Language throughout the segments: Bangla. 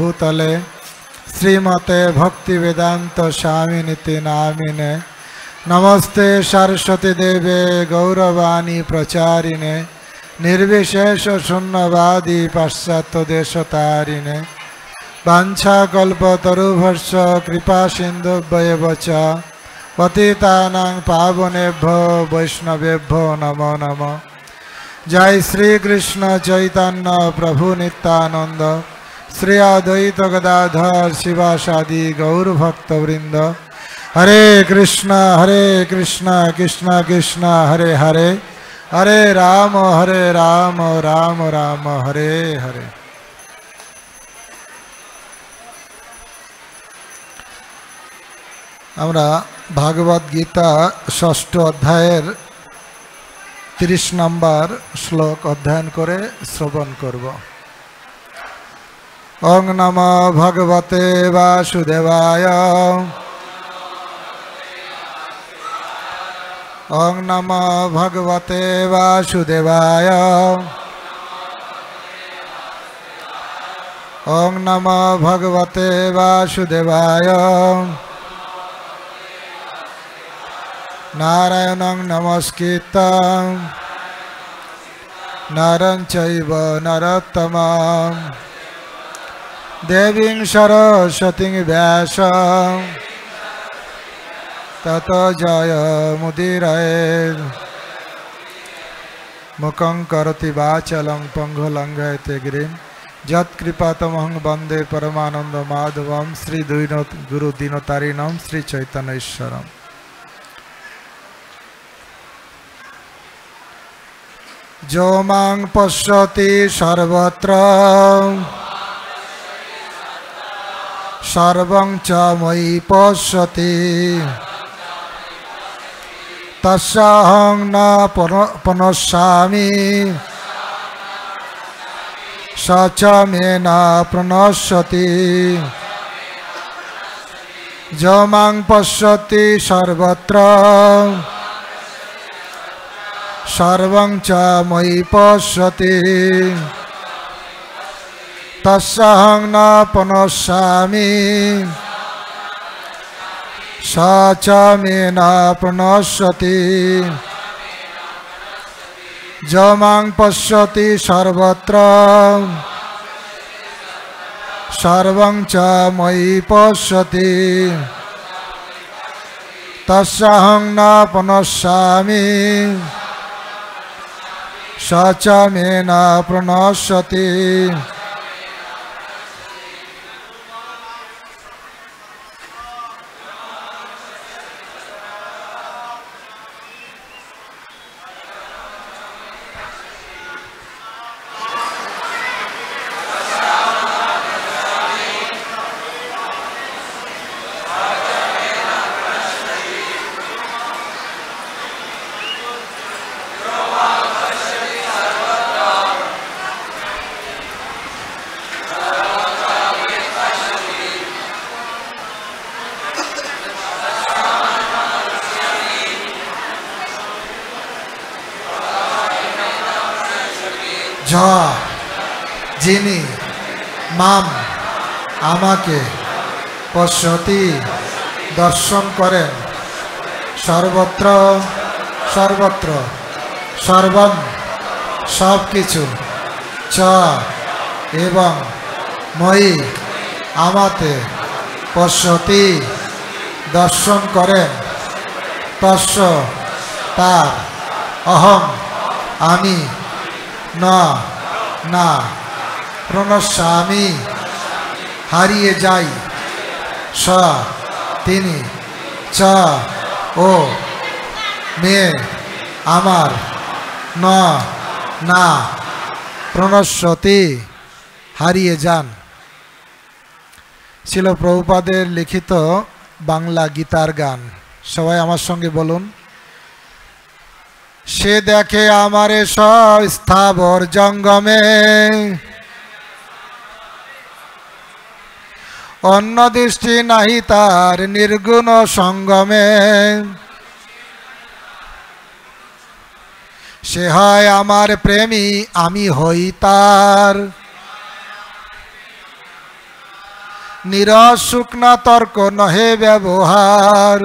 ভূতলে শ্রীমতে ভক্তিবেদান্ত স্বামিনীতি নামিনে নমস্তে সরস্বতী দেবে গৌরবাণী প্রচারিণে নির্বিশেষ শূন্যবাদী পাশ্চাত্য দেশতারিণে বাঞ্ছাকল্পতরুভর্ষ কৃপা সিন্ধুভ্যব চ পতিতানাং পাবনেভ্যো বৈষ্ণবেভ্যো নমো নমঃ জয় শ্রীকৃষ্ণ চৈতন্য প্রভু নিত্যানন্দ শ্রী অদ্বৈত গদাধর শিবাসাদি গৌরভক্তবৃন্দ হরে কৃষ্ণ হরে কৃষ্ণ কৃষ্ণ কৃষ্ণ হরে হরে হরে রাম হরে রাম রাম রাম হরে হরে আমরা ভাগবত গীতা ষষ্ঠ অধ্যায়ের তিরিশ নম্বর শ্লোক অধ্যয়ন করে শ্রবণ করব। ওং নম ভগবতে বাসুদেবায় ওং নম ভগবতে বাসুদেবায় ওং নম ভগবতে বাসুদেবায় নারায়ণং নমস্কৃত নরং চৈব নরোত্তমম দেবীং সরস্বতীং ব্যাস। তত জয় মুদিরয়ের। মুখং করতি বাচলং পঙ্গুলঙ্ঘয়তে গিরিম যৎকৃপাতমহং বন্দে পরমানন্দ মাধবম। শ্রী দুইন গুরু দীনতারিণম, শ্রী চৈতন্য ঈশ্বরম जो मां সর্বং চ ময়ি পশ্যতি। তস্যাহং ন প্রণশ্যামি। স চ মে না প্রণশ্যতি। যমাং পশ্যতি সর্বত্র। সর্বং চ পশ্যতি। তৎসহং ন প্রণশ্যামি। স চ মে ন প্রণশ্যতি। যমাং পশ্যতি সর্বত্র। সর্বং চ ময়ি পশ্যতি। তৎসহং ন প্রণশ্যামি। স চ মে ন প্রণশ্যতি। যা যিনি মাম আমাকে পশ্যতি দর্শন করেন, সর্বত্র সর্বত্র, সর্বম সব কিছু চ এবং মই আমাতে পশ্যতি দর্শন করেন, তস্য তার অহং আমি না না, প্রণস্বামী, হারিয়ে যাই। স, তিনি, চ, ও মেয়ে আমার, ন, না, প্রণস্বতী, হারিয়ে যান। ছিল প্রভুপাদের লিখিত বাংলা গীতার গান। সবাই আমার সঙ্গে বলুন। সে দেখে আমারে সব স্থাবর জঙ্গমে। অন্য দৃষ্টি নাহি তার নির্গুণ সঙ্গমে। সে হয় আমার প্রেমী, আমি হই তার। নিরস শুকনা তর্ক নহে ব্যবহার।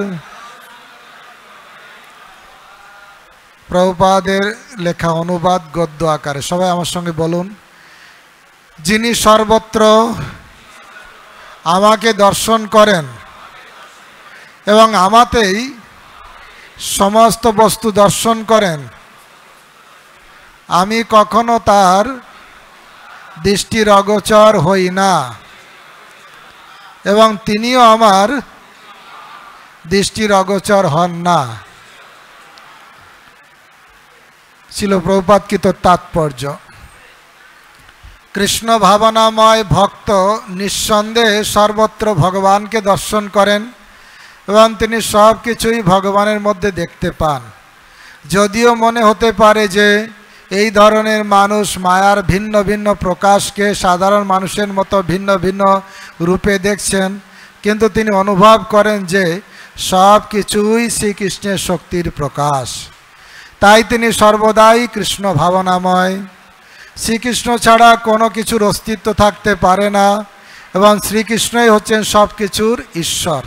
প্রভুপাদের লেখা অনুবাদ গদ্য আকারে। সবাই আমার সঙ্গে বলুন, যিনি সর্বত্র আমাকে দর্শন করেন এবং আমাতেই সমস্ত বস্তু দর্শন করেন, আমি কখনো তার দৃষ্টির অগোচর হই না এবং তিনিও আমার দৃষ্টির অগোচর হন না। ছিল প্রপাতকৃত তাৎপর্য? কৃষ্ণ ভাবনাময় ভক্ত নিঃসন্দেহে সর্বত্র ভগবানকে দর্শন করেন এবং তিনি সব কিছুই ভগবানের মধ্যে দেখতে পান। যদিও মনে হতে পারে যে এই ধরনের মানুষ মায়ার ভিন্ন ভিন্ন প্রকাশকে সাধারণ মানুষের মতো ভিন্ন ভিন্ন রূপে দেখছেন, কিন্তু তিনি অনুভব করেন যে সব কিছুই শ্রীকৃষ্ণের শক্তির প্রকাশ। তাই তিনি সর্বদাই কৃষ্ণ ভাবনাময়। শ্রীকৃষ্ণ ছাড়া কোনো কিছুর অস্তিত্ব থাকতে পারে না এবং শ্রীকৃষ্ণই হচ্ছেন সব কিছুর ঈশ্বর।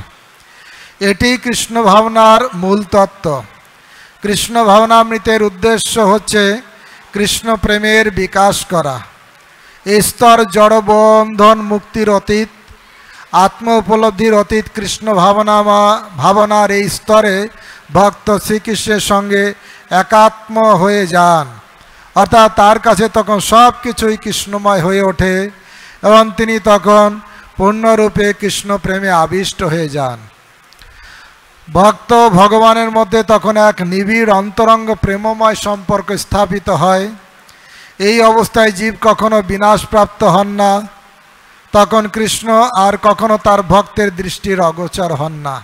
এটি কৃষ্ণ ভাবনার মূল তত্ত্ব। কৃষ্ণ ভাবনামৃতের উদ্দেশ্য হচ্ছে কৃষ্ণ প্রেমের বিকাশ করা। এই স্তর জড়বন্ধন মুক্তির অতীত, আত্ম উপলব্ধির অতীত কৃষ্ণ ভাবনা ভাবনার এই স্তরে ভক্ত শ্রীকৃষ্ণের সঙ্গে একাত্ম হয়ে যান। অর্থাৎ তার কাছে তখন সব কিছুই কৃষ্ণময় হয়ে ওঠে এবং তিনি তখন পূর্ণরূপে কৃষ্ণ প্রেমে আবিষ্ট হয়ে যান। ভক্ত ভগবানের মধ্যে তখন এক নিবিড় অন্তরঙ্গ প্রেমময় সম্পর্ক স্থাপিত হয়। এই অবস্থায় জীব কখনো বিনাশপ্রাপ্ত হন না। তখন কৃষ্ণ আর কখনো তার ভক্তের দৃষ্টির অগোচর হন না।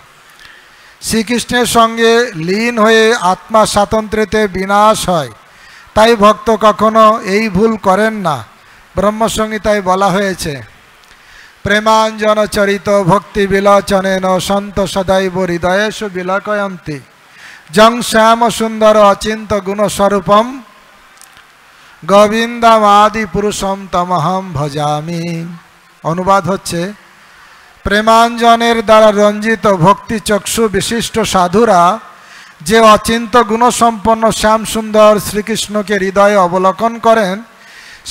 শ্রীকৃষ্ণের সঙ্গে লীন হয়ে আত্মা স্বাতন্ত্র্যতে বিনাশ হয়। তাই ভক্ত কখনো এই ভুল করেন না। ব্রহ্মসংহিতায় বলা হয়েছে, প্রেমাঞ্জন চরিত ভক্তি বিলোচনেন সন্ত সদাইব হৃদয়েশু বিলকয়ন্তি। জং শ্যাম সুন্দর অচিন্ত গুণস্বরূপম গোবিন্দম আদি পুরুষম তমহম ভজামি। অনুবাদ হচ্ছে প্রেমাঞ্জনের দ্বারা রঞ্জিত ভক্তি চক্ষু বিশিষ্ট সাধুরা যে অচিন্ত গুণসম্পন্ন শ্যাম সুন্দর শ্রীকৃষ্ণকে হৃদয়ে অবলোকন করেন,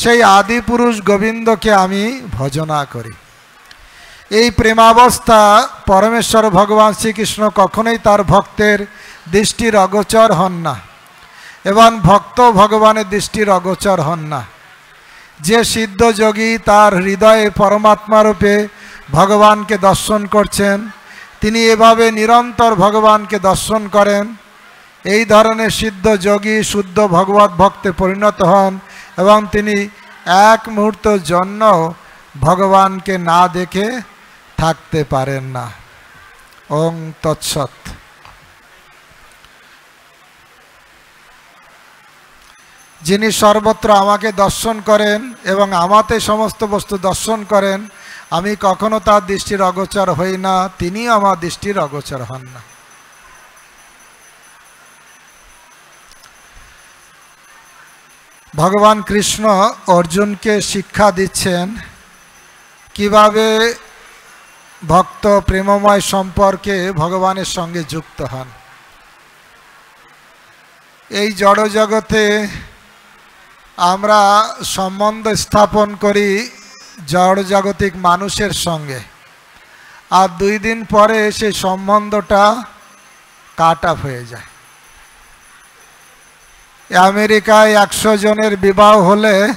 সেই আদি পুরুষ গোবিন্দকে আমি ভজনা করি। এই প্রেমাবস্থা পরমেশ্বর ভগবান শ্রীকৃষ্ণ কখনোই তার ভক্তের দৃষ্টির অগোচর হন না, এবং ভক্ত ভগবানের দৃষ্টির অগোচর হন না। যে সিদ্ধ যোগী তার হৃদয়ে পরমাত্মারূপে ভগবানকে দর্শন করছেন। তিনি এভাবে নিরন্তর ভগবানকে দর্শন করেন। এই ধরনের সিদ্ধ যোগী, শুদ্ধ ভগবত ভক্তে পরিণত হন এবং তিনি এক মুহূর্ত জন্য ভগবানকে না দেখে থাকতে পারেন না। ওং তৎসৎ। যিনি সর্বত্র আমাকে দর্শন করেন এবং আমাতে সমস্ত বস্তু দর্শন করেন আমি কখনো তার দৃষ্টির অগোচর হই না তিনি আমার দৃষ্টির অগোচর হন না। ভগবান কৃষ্ণ অর্জুনকে শিক্ষা দিচ্ছেন, কীভাবে ভক্ত প্রেমময় সম্পর্কে ভগবানের সঙ্গে যুক্ত হন। এই জড়জগতে আমরা সম্বন্ধ স্থাপন করি জড়জাগতিক মানুষের সঙ্গে। আর দুই দিন পরে সেই সম্বন্ধটা কাট আপ হয়ে যায়। আমেরিকায় একশো জনের বিবাহ হলে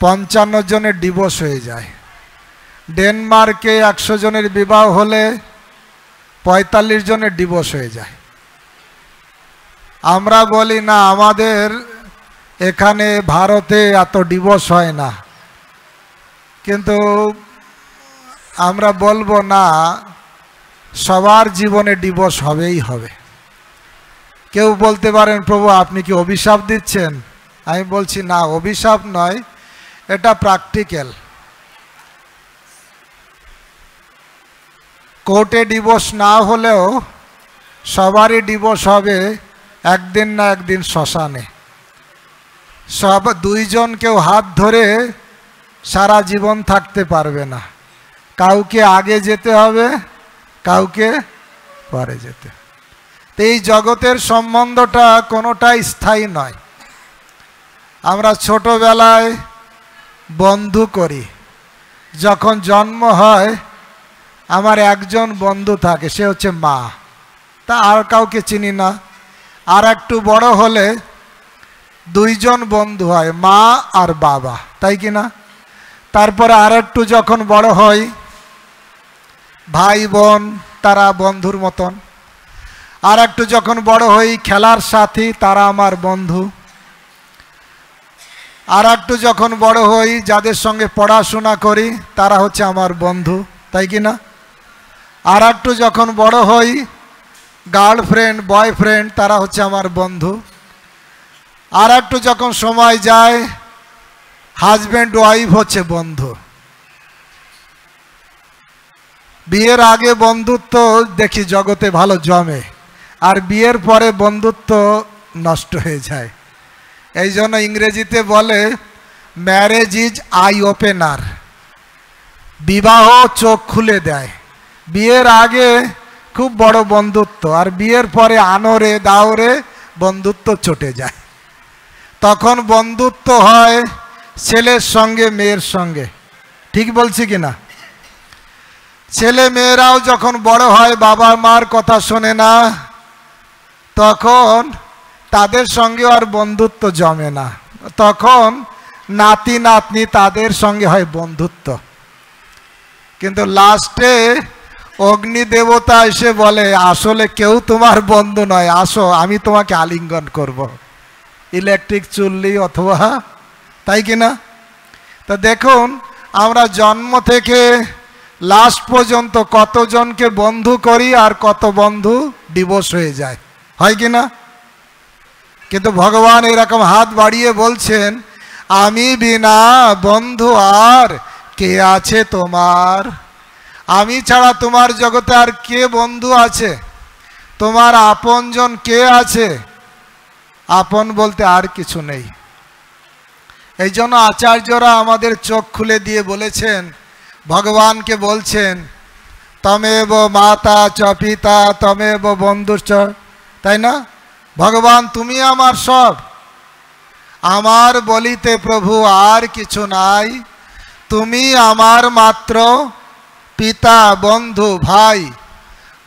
পঞ্চান্ন জনের ডিভোর্স হয়ে যায়। ডেনমার্কে একশো জনের বিবাহ হলে পঁয়তাল্লিশ জনের ডিভোর্স হয়ে যায়। আমরা বলি, না, আমাদের এখানে ভারতে এত ডিভোর্স হয় না। কিন্তু আমরা বলব না, সবার জীবনে ডিভোর্স হবেই হবে। কেউ বলতে পারেন, প্রভু, আপনি কি অভিশাপ দিচ্ছেন? আমি বলছি, না, অভিশাপ নয়, এটা প্র্যাকটিক্যাল কোর্টে ডিভোর্স না হলেও সবারই ডিভোর্স হবে একদিন না একদিন শ্মশানে। সব দুইজন কেউ হাত ধরে সারা জীবন থাকতে পারবে না। কাউকে আগে যেতে হবে, কাউকে পরে যেতে। তো এই জগতের সম্বন্ধটা কোনোটাই স্থায়ী নয়। আমরা ছোটবেলায় বন্ধু করি। যখন জন্ম হয়, আমার একজন বন্ধু থাকে, সে হচ্ছে মা। তা আর কাউকে চিনি না। আর একটু বড় হলে দুইজন বন্ধু হয়, মা আর বাবা। তাই কি না? তারপরে আর একটু যখন বড় হয় ভাই বোন, তারা বন্ধুর মতন। আর একটু যখন বড় হই, খেলার সাথী, তারা আমার বন্ধু। আর একটু যখন বড় হই, যাদের সঙ্গে পড়াশোনা করি, তারা হচ্ছে আমার বন্ধু, তাই কি না? আর একটু যখন বড় হই, গার্লফ্রেন্ড, বয়ফ্রেন্ড, তারা হচ্ছে আমার বন্ধু। আর একটু যখন সময় যায় হাজব্যান্ড ওয়াইফ হচ্ছে বন্ধু। বিয়ের আগে বন্ধুত্ব দেখি জগতে ভালো জমে, আর বিয়ের পরে বন্ধুত্ব নষ্ট হয়ে যায়। এই জন্য ইংরেজিতে বলে ম্যারেজ ইজ আই ওপেনার বিবাহ চোখ খুলে দেয়। বিয়ের আগে খুব বড় বন্ধুত্ব, আর বিয়ের পরে আনরে দাওরে বন্ধুত্ব চটে যায়। তখন বন্ধুত্ব হয় ছেলের সঙ্গে, মেয়ের সঙ্গে। ঠিক বলছি কি না? ছেলে মেয়েরাও যখন বড় হয়, বাবা মার কথা শোনে না, তখন তাদের সঙ্গে আর বন্ধুত্ব জমে না। তখন নাতি, নাতনি তাদের সঙ্গে হয় বন্ধুত্ব। কিন্তু লাস্টে অগ্নি দেবতা এসে বলে, আসলে কেউ তোমার বন্ধু নয়, আসো, আমি তোমাকে আলিঙ্গন করব। ইলেকট্রিক চুল্লি অথবা তাই কি না? তা দেখুন, আমরা জন্ম থেকে লাস্ট পর্যন্ত কতজনকে বন্ধু করি আর কত বন্ধু ডিভোর্স হয়ে যায়। হয় কি না? কিন্তু ভগবান এরকম হাত বাড়িয়ে বলছেন, আমি বিনা বন্ধু আর কে আছে তোমার? আমি ছাড়া তোমার জগতে আর কে বন্ধু আছে? তোমার আপনজন কে আছে? আপন বলতে আর কিছু নেই। এই জন্য আচার্যরা আমাদের চোখ খুলে দিয়ে বলেছেন, ভগবানকে বলছেন, তমেব মাতা চ পিতা, তমেব বন্ধুশ্চ তাই না? ভগবান, তুমি আমার সব। আমার বলিতে প্রভু আর কিছু নাই। তুমি আমার মাত্র পিতা, বন্ধু, ভাই।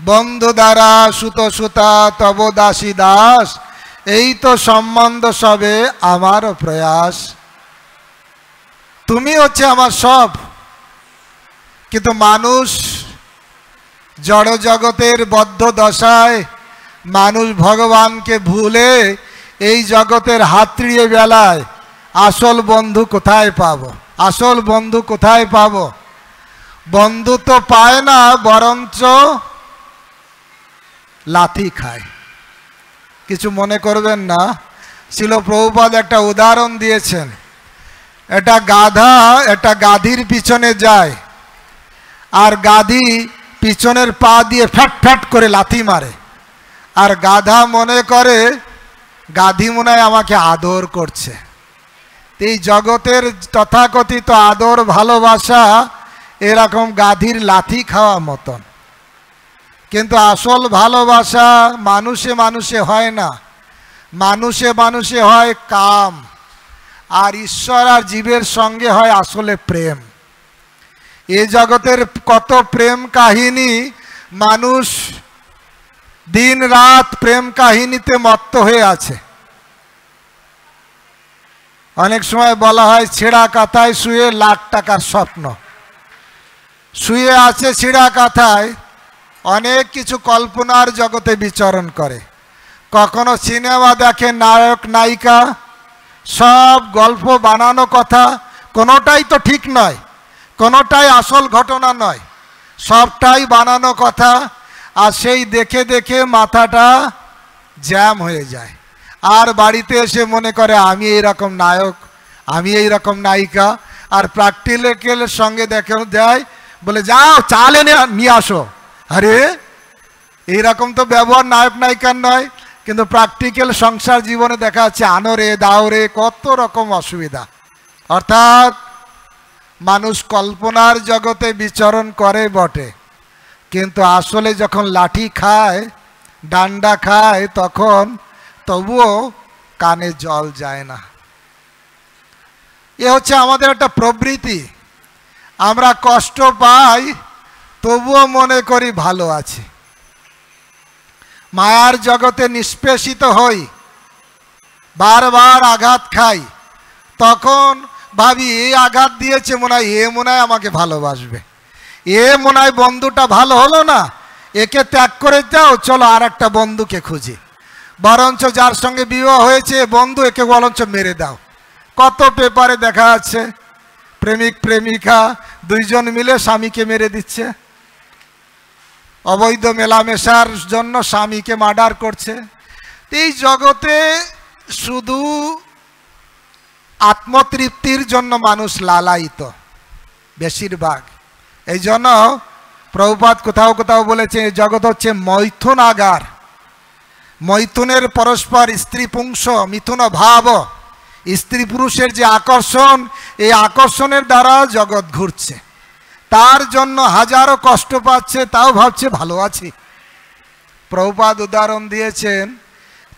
বন্ধু দ্বারা সুত সুতা, তব দাসী দাস। এই তো সম্বন্ধ সবে আমার প্রয়াস। তুমি হচ্ছে আমার সব। কিন্তু মানুষ জড় জগতের বদ্ধ দশায় মানুষ ভগবানকে ভুলে এই জগতের হাতড়িয়ে বেলায়, আসল বন্ধু কোথায় পাব? আসল বন্ধু কোথায় পাব? বন্ধু তো পায় না, বরঞ্চ লাথি খায়। কিছু মনে করবেন না ছিল প্রভুপাদ একটা উদাহরণ দিয়েছেন। এটা গাধা, এটা গাধির পিছনে যায়। আর গাধি পিছনের পা দিয়ে ফ্যাট ফ্যাট করে লাথি মারে। আর গাধা মনে করে, গাধি মনে আমাকে আদর করছে। এই জগতের তথাকথিত আদর, ভালোবাসা এরকম গাধির লাথি খাওয়া মতন। কিন্তু আসল ভালোবাসা মানুষে মানুষে হয় না। মানুষে মানুষে হয় কাম। আর ঈশ্বর আর জীবের সঙ্গে হয় আসলে প্রেম। এ জগতের কত প্রেম কাহিনী, মানুষ দিন রাত প্রেম কাহিনীতে মত্ত হয়ে আছে। অনেক সময় বলা হয়, ছেঁড়া কাথায় শুয়ে লাখ টাকার স্বপ্ন। শুয়ে আছে ছেঁড়া কাথায়, অনেক কিছু কল্পনার জগতে বিচরণ করে। কখনো সিনেমা দেখে নায়ক, নায়িকা সব গল্প বানানো কথা কোনোটাই তো ঠিক নয়, কোনোটাই আসল ঘটনা নয়, সবটাই বানানো কথা আর সেই দেখে দেখে মাথাটা জ্যাম হয়ে যায়। আর বাড়িতে এসে মনে করে, আমি এই রকম নায়ক, আমি এই রকম নায়িকা। আর প্র্যাকটিক্যালের সঙ্গে দেখে দেয়, বলে, যাও, চালে নিয়ে আসো। আরে, এইরকম তো ব্যবহার নায়ক নায়িকার নয় কিন্তু প্র্যাকটিক্যাল সংসার জীবনে দেখা যাচ্ছে আনরে, দাওরে কত রকম অসুবিধা। অর্থাৎ মানুষ কল্পনার জগতে বিচরণ করে বটে। কিন্তু আসলে যখন লাঠি খায়, ডান্ডা খায়, তখন তবুও কানে জল যায় না। এ হচ্ছে আমাদের একটা প্রবৃত্তি। আমরা কষ্ট পাই, তবুও মনে করি ভালো আছে। মায়ার জগতে নিষ্পেষিত হই, বারবার আঘাত খাই, তখন ভাবি এই আঘাত দিয়েছে মনে হয় এ মনে হয় আমাকে ভালোবাসবে। এ মনে হয় বন্ধুটা ভালো হলো না, একে ত্যাগ করে যাও, চলো আর একটা বন্ধুকে খুঁজি। বরঞ্চ যার সঙ্গে বিবাহ হয়েছে বন্ধু একে বরঞ্চ মেরে দাও। কত পেপারে দেখা যাচ্ছে, প্রেমিক, প্রেমিকা, দুইজন মিলে স্বামীকে মেরে দিচ্ছে। অবৈধ মেলামেশার জন্য স্বামীকে মার্ডার করছে। এই জগতে শুধু আত্মতৃপ্তির জন্য মানুষ লালায়িত, বেশিরভাগ। এই জন্য প্রভুপাত কোথাও কোথাও বলেছে জগৎ হচ্ছে মৈথুন আগার মৈথুনের পরস্পর স্ত্রী পুংস, মিথুন ভাব। স্ত্রী পুরুষের যে আকর্ষণ, এই আকর্ষণের দ্বারা জগৎ ঘুরছে। তার জন্য হাজারো কষ্ট পাচ্ছে, তাও ভাবছে ভালো আছি। প্রভুপাদ উদাহরণ দিয়েছেন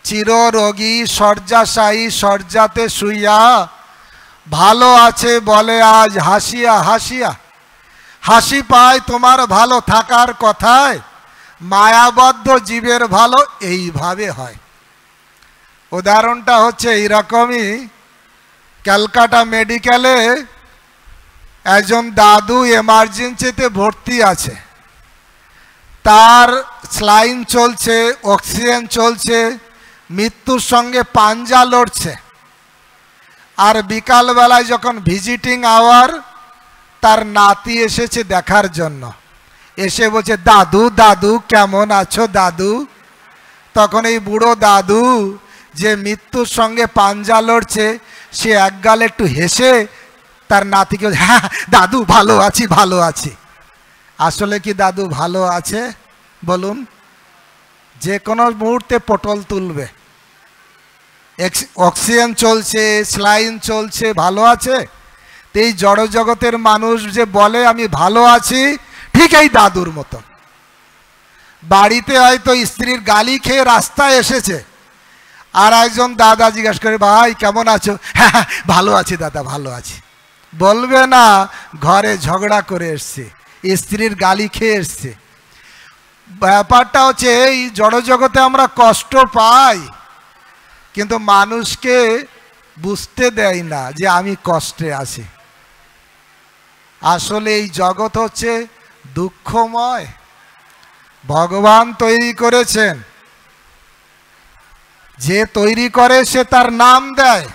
চিররোগী শয্যাশায়ী শয্যাতে শুইয়া, ভালো আছে বলে আজ হাসিয়া হাসিয়া। হাসি পায় তোমার ভালো থাকার কথায়, মায়াবদ্ধ জীবের ভালো এইভাবে হয়। উদাহরণটা হচ্ছে এইরকমই, ক্যালকাটা মেডিকেলে একজন দাদু এমার্জেন্সিতে ভর্তি আছে। তার স্লাইন চলছে অক্সিজেন চলছে, মৃত্যুর সঙ্গে পাঞ্জা লড়ছে। আর বিকালবেলায় যখন ভিজিটিং আওয়ার তার নাতি এসেছে দেখার জন্য। এসে বলছে, দাদু দাদু, কেমন আছো দাদু? তখন এই বুড়ো দাদু যে মৃত্যুর সঙ্গে পাঞ্জা লড়ছে, সে এক গালে একটু হেসে তার নাতিকে হ্যাঁ দাদু ভালো আছি ভালো আছি। আসলে কি দাদু ভালো আছে? বলুন। যে কোনো মুহূর্তে পটল তুলবে। অক্সিজেন চলছে, স্লাইন চলছে, ভালো আছে? তো এই জড় জগতের মানুষ যে বলে, আমি ভালো আছি, ঠিক এই দাদুর মতো। বাড়িতে হয়তো স্ত্রীর গালি খেয়ে রাস্তায় এসেছে। আর একজন দাদা জিজ্ঞাসা করে, ভাই, কেমন আছো? হ্যাঁ ভালো আছি দাদা, ভালো আছি। বলবে না, ঘরে ঝগড়া করে এসছে, স্ত্রীর গালি খেয়ে এসছে। ব্যাপারটা হচ্ছে এই জড়জগতে আমরা কষ্ট পাই, কিন্তু মানুষকে বুঝতে দেয় না যে আমি কষ্টে আছি। আসলে এই জগৎ হচ্ছে দুঃখময়। ভগবান তৈরি করেছেন। যে তৈরি করে সে তার নাম দেয়।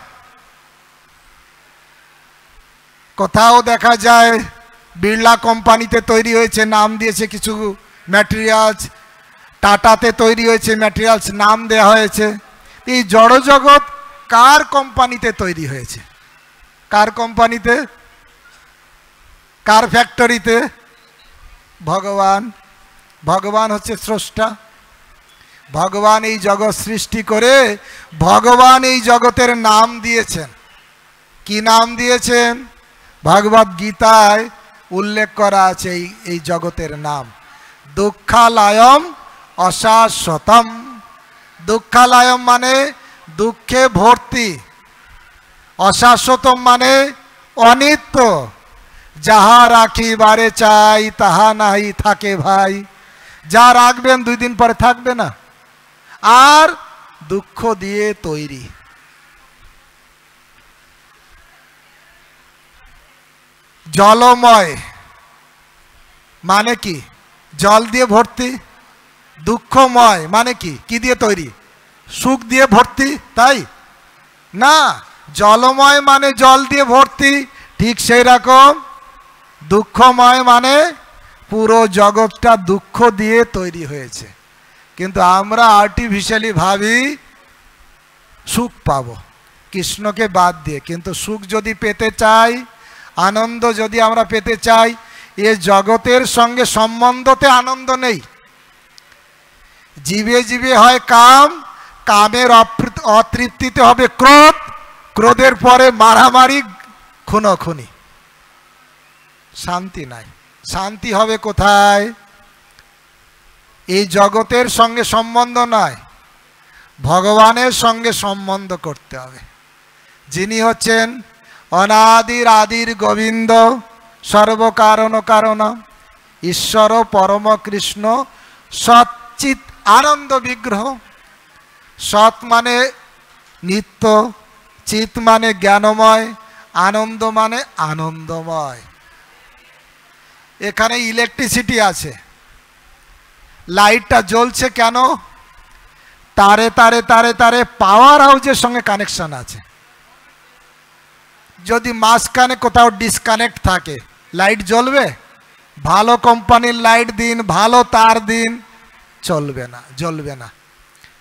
কোথাও দেখা যায় বিড়লা কোম্পানিতে তৈরি হয়েছে, নাম দিয়েছে কিছু ম্যাটেরিয়ালস টাটাতে তৈরি হয়েছে ম্যাটেরিয়ালস নাম দেওয়া হয়েছে। এই জড়জগৎ কার কোম্পানিতে তৈরি হয়েছে? কার কোম্পানিতে? কার ফ্যাক্টরিতে ভগবান। ভগবান হচ্ছে স্রষ্টা। ভগবান এই জগৎ সৃষ্টি করে ভগবান এই জগতের নাম দিয়েছেন। কি নাম দিয়েছেন? ভগবত গীতায় উল্লেখ করা আছে এই এই জগতের নাম। দুঃখালয়ম অশাশ্বতম। দুঃখালয়ম মানে দুঃখে ভর্তি। অশাশ্বতম মানে অনিত্য। যাহা রাখিবারে চাই, তাহা নাই থাকে ভাই। যা রাখবেন দুই দিন পরে থাকবে না। আর দুঃখ দিয়ে তৈরি। জলময়। মানে কি? জল দিয়ে ভর্তি, দুঃখময়। মানে কি? কি দিয়ে তৈরি? সুখ দিয়ে ভর্তি, তাই? না, জলময় মানে জল দিয়ে ভর্তি, ঠিক সেই রকম। দুঃখময় মানে পুরো জগৎটা দুঃখ দিয়ে তৈরি হয়েছে। কিন্তু আমরা আর্টিফিশিয়ালি ভাবি, সুখ পাবো। কৃষ্ণকে বাদ দিয়ে। কিন্তু সুখ যদি পেতে চাই আনন্দ যদি আমরা পেতে চাই, এ জগতের সঙ্গে সম্বন্ধতে আনন্দ নেই। জীবে জীবে হয় কাম, কামের অতৃপ্তিতে হবে ক্রোধ, ক্রোধের পরে মারামারি, খুনোখুনি। শান্তি নাই। শান্তি হবে কোথায়? এই জগতের সঙ্গে সম্বন্ধ নয়, ভগবানের সঙ্গে সম্বন্ধ করতে হবে। যিনি হচ্ছেন অনাদির আদির গোবিন্দ সর্বকারণ কারণ ঈশ্বর পরম কৃষ্ণ সচ্চিত আনন্দ বিগ্রহ। সৎ মানে নিত্য চিত মানে জ্ঞানময়, আনন্দ মানে আনন্দময়। এখানে ইলেকট্রিসিটি আছে। লাইটটা জ্বলছে কেন? তারে তারে তারে তারে পাওয়ার হাউসের সঙ্গে কানেকশন আছে। যদি মাঝখানে কোথাও ডিসকানেক্ট থাকে লাইট জ্বলবে? ভালো কোম্পানির লাইট দিন, ভালো তার দিন, চলবে না, জ্বলবে না।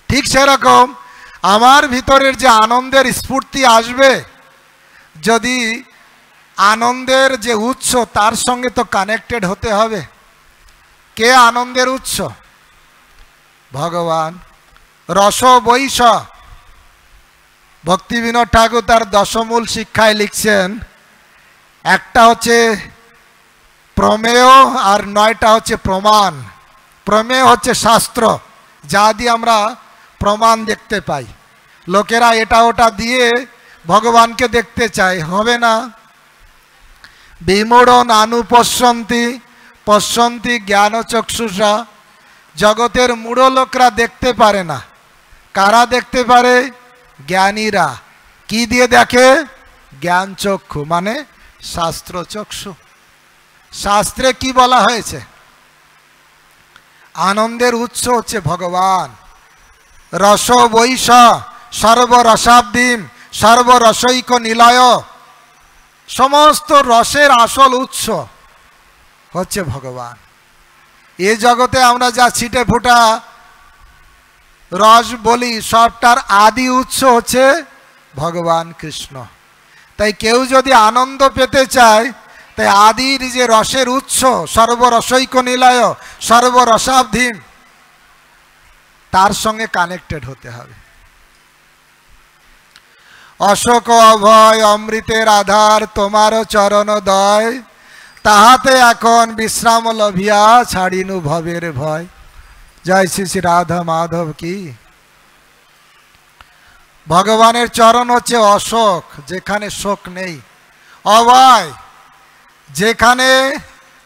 ঠিক সেরকম আমার ভিতরের যে আনন্দের স্ফূর্তি আসবে, যদি আনন্দের যে উৎস, তার সঙ্গে তো কানেক্টেড হতে হবে। কে আনন্দের উৎস? ভগবান। রস বৈশ ভক্তিবিনোদ ঠাকুর তার দশমূল শিক্ষায় লিখছেন, একটা হচ্ছে প্রমেয় আর নয়টা হচ্ছে প্রমাণ। প্রমেয় হচ্ছে শাস্ত্র, যা দিয়ে আমরা প্রমাণ দেখতে পাই। লোকেরা এটা ওটা দিয়ে ভগবানকে দেখতে চায়, হবে না? বিমূঢ় নানুপশ্যন্তি পশ্যন্তি জ্ঞান চক্ষুষা, জগতের মূঢ় লোকরা দেখতে পারে না। কারা দেখতে পারে? জ্ঞানীরা। কি দিয়ে দেখে? জ্ঞান চক্ষু মানে শাস্ত্র চক্ষু। শাস্ত্রে কি বলা হয়েছে? আনন্দের উৎস হচ্ছে ভগবান। রস বৈশ সর্বরসাব্দিম, সর্বরসৈক নিলয়। সমস্ত রসের আসল উৎস হচ্ছে ভগবান। এ জগতে আমরা যা ছিটে ফুটা রস বলি, সবটার আদি উৎস হচ্ছে ভগবান কৃষ্ণ। তাই কেউ যদি আনন্দ পেতে চায়, তাই আদির যে রসের উৎস, সর্বরসৈক নিলয় সর্বরসাবধীন তার সঙ্গে কানেক্টেড হতে হবে। অশোক অভয়, অমৃতের আধার, তোমারও চরণ দয়, তাহাতে এখন বিশ্রাম লভিয়া, ছাড়িনু ভবের ভয়। জয় শ্রী শ্রী রাধা মাধব কি ভগবানের চরণ হচ্ছে অশোক যেখানে শোক নেই অভয় যেখানে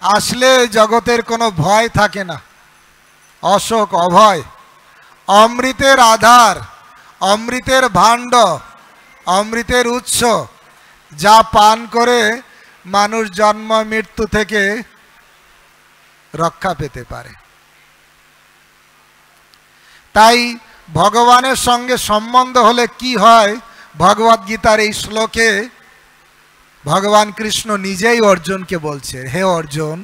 আসলে জগতের কোনো ভয় থাকে না অশোক অভয় অমৃতের আধার অমৃতের ভাণ্ড অমৃতের উৎস যা পান করে মানুষ জন্ম, মৃত্যু থেকে রক্ষা পেতে পারে। তাই ভগবানের সঙ্গে সম্বন্ধ হলে কি হয়? ভগবদ গীতার এই শ্লোকে ভগবান কৃষ্ণ নিজেই অর্জুনকে বলছে, হে অর্জুন,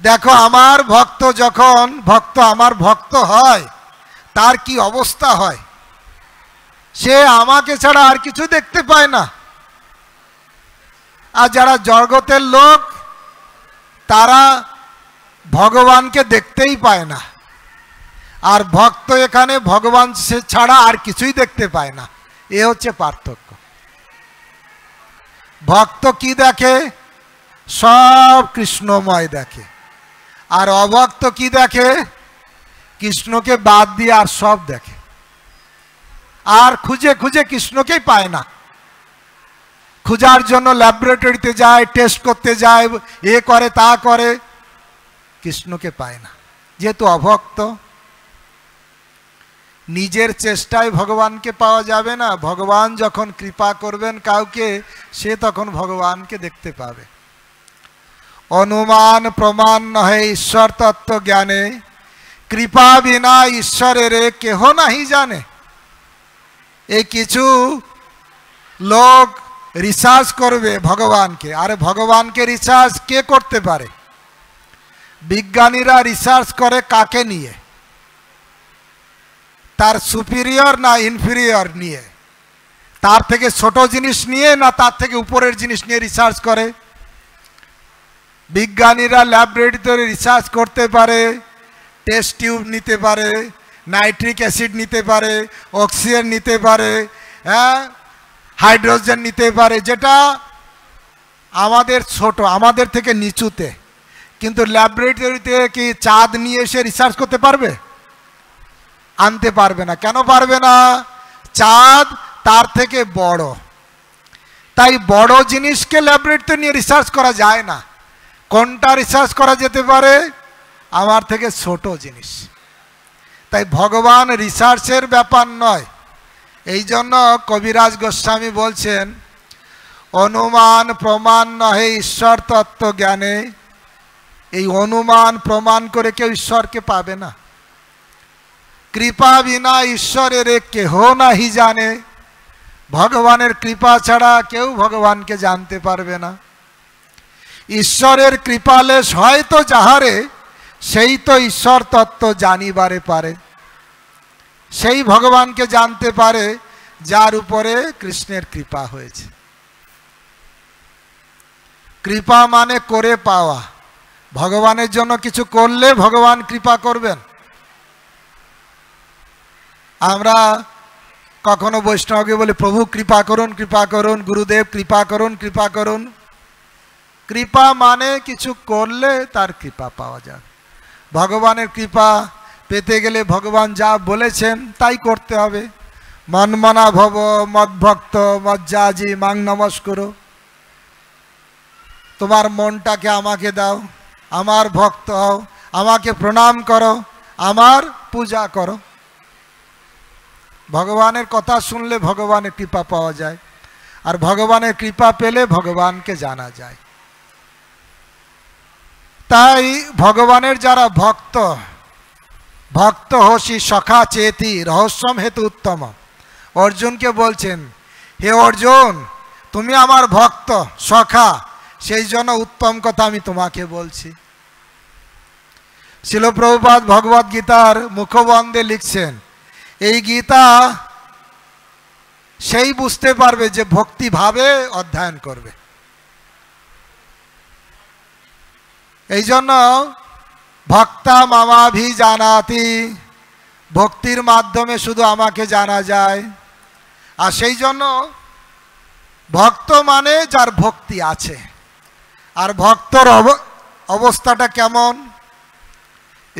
দেখো আমার ভক্ত যখন, ভক্ত আমার ভক্ত হয়, তার কি অবস্থা হয়? সে আমাকে ছাড়া আর কিছু দেখতে পায় না। আর যারা জগতের লোক, তারা ভগবানকে দেখতেই পায় না। আর ভক্ত এখানে ভগবান সে ছাড়া আর কিছুই দেখতে পায় না। এ হচ্ছে পার্থক্য। ভক্ত কি দেখে? সব কৃষ্ণময় দেখে। আর অভক্ত কি দেখে? কৃষ্ণকে বাদ দিয়ে আর সব দেখে। আর খুঁজে খুঁজে কৃষ্ণকেই পায় না। খুঁজার জন্য ল্যাবরেটরিতে যায়, টেস্ট করতে যায়, এ করে, তা করে, কৃষ্ণকে পায় না। যেহেতু অভক্ত নিজের চেষ্টায় ভগবানকে পাওয়া যাবে না। ভগবান যখন কৃপা করবেন কাউকে, সে তখন ভগবানকে দেখতে পাবে। অনুমান প্রমাণ নহে ঈশ্বর তত্ত্ব জ্ঞানে। কৃপা বিনা ঈশ্বরের কেহ নাহি জানে। এই কিছু লোক রিসার্চ করবে ভগবানকে। আরে ভগবানকে রিসার্চ কে করতে পারে? বিজ্ঞানীরা রিসার্চ করে কাকে নিয়ে? তার সুপিরিয়র না ইনফিরিয়র নিয়ে? তার থেকে ছোট জিনিস নিয়ে না তার থেকে উপরের জিনিস নিয়ে রিসার্চ করে? বিজ্ঞানীরা ল্যাবরেটরিতে রিসার্চ করতে পারে টেস্ট টিউব নিতে পারে নাইট্রিক অ্যাসিড নিতে পারে অক্সিজেন নিতে পারে হ্যাঁ? হাইড্রোজেন নিতে পারে, যেটা আমাদের ছোট, আমাদের থেকে নিচুতে। কিন্তু ল্যাবরেটরিতে কি চাঁদ নিয়ে এসে রিসার্চ করতে পারবে? আনতে পারবে না। কেন পারবে না? চাঁদ তার থেকে বড়। তাই বড় জিনিসকে ল্যাবরেটরিতে নিয়ে রিসার্চ করা যায় না। কোনটা রিসার্চ করা যেতে পারে? আমার থেকে ছোট জিনিস। তাই ভগবান রিসার্চের ব্যাপার নয়। এই জন্য কবিরাজ গোস্বামী বলছেন, অনুমান প্রমাণ নহে ঈশ্বর তত্ত্ব জ্ঞানে এই অনুমান প্রমাণ করে কেউ ঈশ্বরকে পাবে না। কৃপা বিনা ঈশ্বরের কেহ নাহি জানে। ভগবানের কৃপা ছাড়া কেউ ভগবানকে জানতে পারবে না। ঈশ্বরের কৃপালেশ হয়তো যাহারে, সেই তো ঈশ্বর তত্ত্ব জানিবারে পারে। সেই ভগবানকে জানতে পারে, যার উপরে কৃষ্ণের কৃপা হয়েছে। কৃপা মানে করে পাওয়া। ভগবানের জন্য কিছু করলে ভগবান কৃপা করবেন। আমরা কখনো বৈষ্ণবকে বলি, প্রভু, কৃপা করুন কৃপা করুন, গুরুদেব, কৃপা করুন কৃপা করুন। কৃপা মানে কিছু করলে তার কৃপা পাওয়া যায়। ভগবানের কৃপা পেতে গেলে ভগবান যা বলেছেন তাই করতে হবে। মনমনা ভব মদভক্ত মজ্জাজি, মাং নমস্কর। তোমার মনটাকে আমাকে দাও, আমার ভক্ত হও, আমাকে প্রণাম করো, আমার পূজা করো। ভগবানের কথা শুনলে ভগবানের কৃপা পাওয়া যায়, আর ভগবানের কৃপা পেলে ভগবানকে জানা যায়। তাই ভগবানের যারা ভক্ত ভক্ত হসি সখা চেতি, রহস্যম হেতু উত্তম। অর্জুনকে বলছেন, হে অর্জুন, তুমি আমার ভক্ত, সখা, সেই জন্য উত্তম কথা আমি তোমাকে বলছি। শিলপ্রভুপাত ভগবত গীতার মুখবন্ধে লিখছেন এই গীতা সেই বুঝতে পারবে যে ভক্তিভাবে অধ্যয়ন করবে। এই জন্য ভক্তা মামাভি জানাতি ভক্তির মাধ্যমে শুধু আমাকে জানা যায়। আর সেই জন্য ভক্ত মানে যার ভক্তি আছে। আর ভক্তর অবস্থাটা কেমন?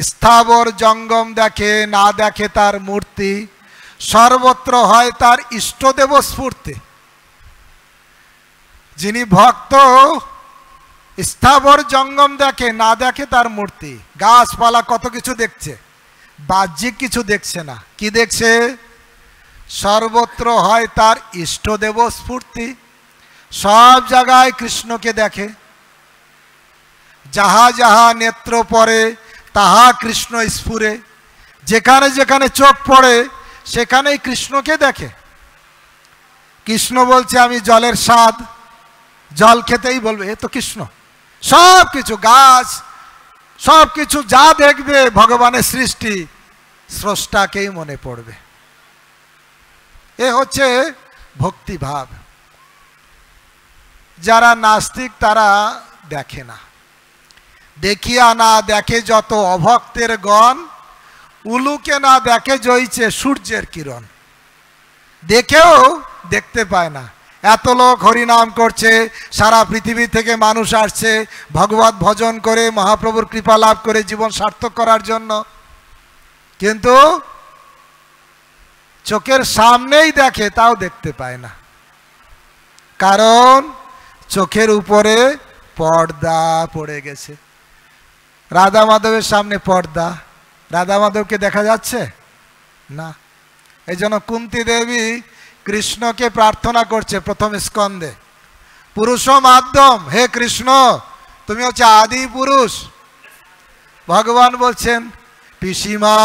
স্থাবর জঙ্গম দেখে, না দেখে তার মূর্তি, সর্বত্র হয় তার ইষ্টদেব স্ফূর্তি যিনি ভক্ত, স্থাবর জঙ্গম দেখে, না দেখে তার মূর্তি। গাছপালা কত কিছু দেখছে, বাহ্যিক কিছু দেখছে না। কি দেখছে? সর্বত্র হয় তার ইষ্টদেব স্ফূর্তি সব জায়গায় কৃষ্ণকে দেখে। যাহা যাহা নেত্র পরে তাহা কৃষ্ণ স্ফুরে। যেখানে যেখানে চোখ পড়ে, সেখানেই কৃষ্ণকে দেখে। কৃষ্ণ বলছে, আমি জলের স্বাদ, জল খেতেই বলবে, এ তো কৃষ্ণ। সব কিছু গাছ সব কিছু যা দেখবে, ভগবানের সৃষ্টি, স্রষ্টাকেই মনে পড়বে। এ হচ্ছে ভক্তিভাব। যারা নাস্তিক, তারা দেখে না। দেখিয়া না দেখে যত অভক্তের গণ, উলুকে না দেখে জইছে সূর্যের কিরণ। দেখেও দেখতে পায় না। এত লোক হরিনাম করছে, সারা পৃথিবী থেকে মানুষ আসছে, ভগবত ভজন করে, মহাপ্রভুর কৃপা লাভ করে জীবন সার্থক করার জন্য। কিন্তু চোখের সামনেই দেখে, তাও দেখতে পায় না। কারণ চোখের উপরে পর্দা পড়ে গেছে। রাধা মাধবের সামনে পর্দা। রাধা মাধবকে দেখা যাচ্ছে? না। এই জন্য কুন্তি দেবী কৃষ্ণকে প্রার্থনা করছে প্রথম স্কন্দে পুরুষ মাধ্যম, হে কৃষ্ণ, তুমি হচ্ছে আদি পুরুষ। ভগবান বলছেন, পিসিমা,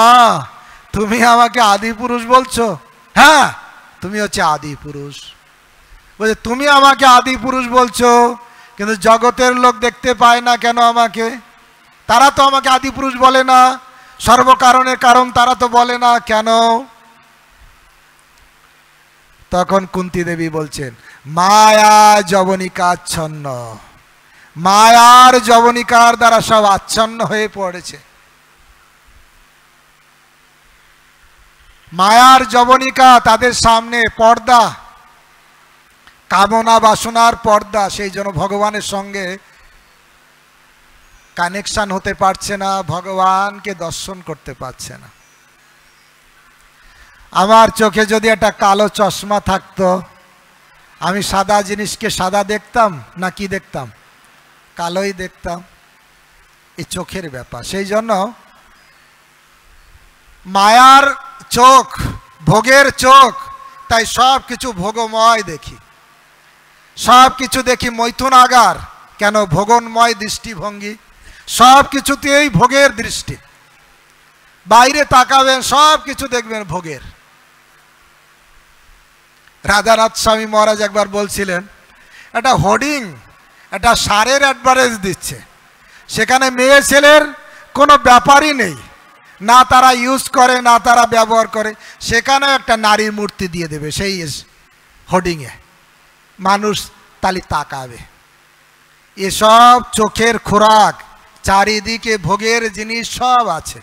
তুমি আমাকে আদি পুরুষ বলছো? হ্যাঁ তুমি হচ্ছে আদি পুরুষ। বলছে, তুমি আমাকে আদি পুরুষ বলছো, কিন্তু জগতের লোক দেখতে পায় না কেন আমাকে? তারা তো আমাকে আদি পুরুষ বলে না। সর্বকারণের কারণ তারা তো বলে না। কেন? তখন কুন্তি দেবী বলছেন, মায়া জবনিকাচ্ছন্ন মায়ার জবনিকার দ্বারা সব আচ্ছন্ন হয়ে পড়েছে। মায়ার জবনিকা তাদের সামনে পর্দা, কামনা বাসনার পর্দা, সেই জন্য ভগবানের সঙ্গে কানেকশন হতে পারছে না, ভগবানকে দর্শন করতে পারছে না। আমার চোখে যদি একটা কালো চশমা থাকতো, আমি সাদা জিনিসকে সাদা দেখতাম না কি দেখতাম? কালোই দেখতাম। এই চোখের ব্যাপার। সেই জন্য মায়ার চোখ, ভোগের চোখ, তাই সব কিছু ভোগময় দেখি। সব কিছু দেখি মৈথুন আগার, কেন ভোগনময় দৃষ্টিভঙ্গি? সব কিছুতেই ভোগের দৃষ্টি। বাইরে তাকাবেন, সব কিছু দেখবেন ভোগের। রাধানাথ স্বামী মহারাজ একবার বলছিলেন, একটা হোর্ডিং, একটা সারের অ্যাডভারেজ দিচ্ছে। সেখানে মেয়ে ছেলের কোনো ব্যাপারই নেই। না তারা ইউজ করে, না তারা ব্যবহার করে। সেখানে একটা নারীর মূর্তি দিয়ে দেবে সেই হোর্ডিংয়ে মানুষ তালি তাকাবে। এসব চোখের খোরাক চারিদিকে ভোগের জিনিস সব আছে।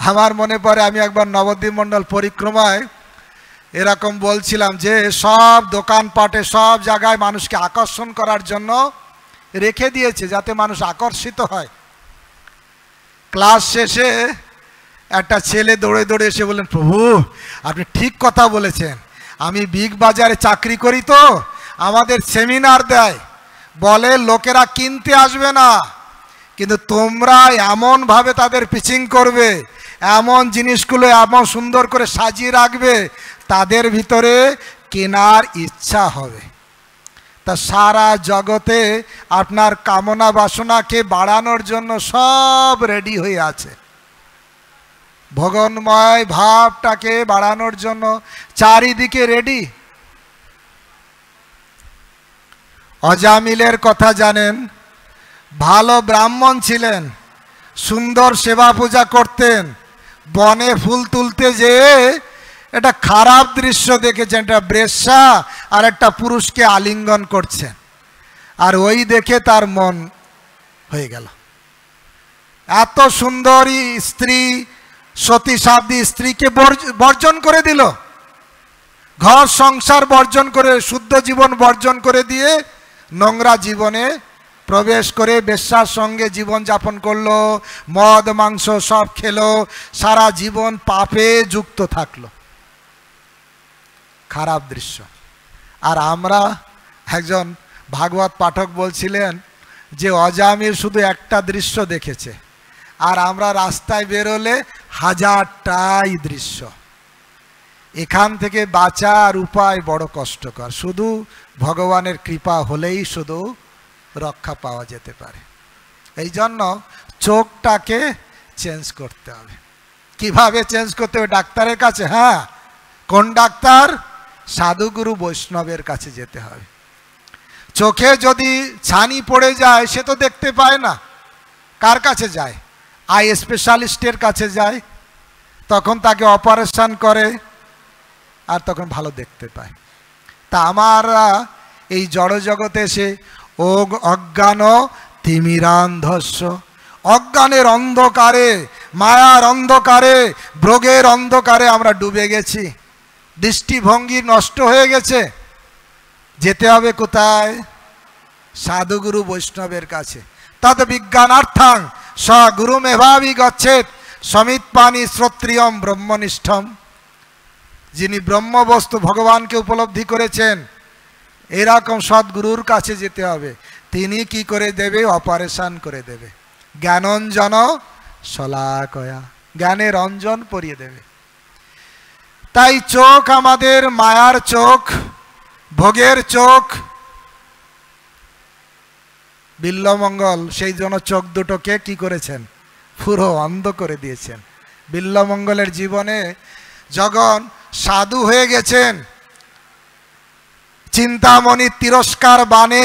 আমার মনে পড়ে, আমি একবার নবদ্বীপ মণ্ডল পরিক্রমায় এরকম বলছিলাম যে, সব দোকানপাটে, সব জায়গায় মানুষকে আকর্ষণ করার জন্য রেখে দিয়েছে, যাতে মানুষ আকর্ষিত হয়। ক্লাস শেষে একটা ছেলে দৌড়ে দৌড়ে এসে বললেন, প্রভু, আপনি ঠিক কথা বলেছেন। আমি বিগ বাজারে চাকরি করি তো, আমাদের সেমিনার দেয়। বলে, লোকেরা কিনতে আসবে না। কিন্তু তোমরা এমনভাবে তাদের পিচিং করবে, এমন জিনিসগুলো এমন সুন্দর করে সাজিয়ে রাখবে, তাদের ভিতরে কেনার ইচ্ছা হবে। তা সারা জগতে আপনার কামনা বাসনাকে বাড়ানোর জন্য সব রেডি হয়ে আছে। ভগনময় ভাবটাকে বাড়ানোর জন্য চারিদিকে রেডি। অজামিলের কথা জানেন ভালো ব্রাহ্মণ ছিলেন, সুন্দর সেবা পূজা করতেন, বনে ফুল তুলতে যেয়ে এটা খারাপ দৃশ্য দেখেছেন, একটা ব্রেসা আর একটা পুরুষকে আলিঙ্গন করছেন। আর ওই দেখে তার মন হয়ে গেল। এত সুন্দরী স্ত্রী সতী সাধ্বী স্ত্রীকে বর্জন করে দিল। ঘর সংসার বর্জন করে, শুদ্ধ জীবন বর্জন করে দিয়ে নোংরা জীবনে প্রবেশ করে বেশ্যার সঙ্গে জীবন যাপন করল, মদ, মাংস সব খেলো, সারা জীবন পাপে যুক্ত থাকল। খারাপ দৃশ্য। আর আমরা একজন ভাগবত পাঠক বলছিলেন যে অজামির শুধু একটা দৃশ্য দেখেছে, আর আমরা রাস্তায় বেরোলে হাজারটাই দৃশ্য। এখান থেকে বাঁচার উপায় বড় কষ্টকর। শুধু ভগবানের কৃপা হলেই শুধু রক্ষা পাওয়া যেতে পারে। এই জন্য চোখটাকে চেঞ্জ করতে হবে। কীভাবে চেঞ্জ করতে হবে? ডাক্তারের কাছে হ্যাঁ। কোন ডাক্তার? সাধুগুরু বৈষ্ণবের কাছে যেতে হবে। চোখে যদি ছানি পড়ে যায়, সে তো দেখতে পায় না। কার কাছে যায়? আই স্পেশালিস্টের কাছে যায়। তখন তাকে অপারেশন করে আর তখন ভালো দেখতে পায়। তা আমরা এই জড়জগতে এসে ও অজ্ঞান তিমিরান্ধস্য। অজ্ঞানের অন্ধকারে, মায়ার অন্ধকারে ভ্রোগের অন্ধকারে আমরা ডুবে গেছি। দৃষ্টিভঙ্গি নষ্ট হয়ে গেছে। যেতে হবে কোথায়? সাধুগুরু বৈষ্ণবের কাছে। তদ বিজ্ঞানার্থাং স গুরু মেভাবি গচ্ছেদ সমিত পানি শ্রোত্রিয়ম ব্রহ্মনিষ্ঠম। যিনি ব্রহ্মবস্তু ভগবানকে উপলব্ধি করেছেন এরকম সদ্গুরুর কাছে যেতে হবে। তিনি কি করে দেবে? অপারেশন করে দেবে। জ্ঞানঞ্জন সলাকয়া। জ্ঞানের অঞ্জন পরিয়ে দেবে। তাই চোখ আমাদের মায়ার চোখ, ভোগের চোখ। বিল্লমঙ্গল সেই জন্য চোখ দুটোকে কি করেছেন? পুরো অন্ধ করে দিয়েছেন। বিল্লমঙ্গলের জীবনে যখন সাধু হয়ে গেছেন চিন্তামণির তিরস্কার বানে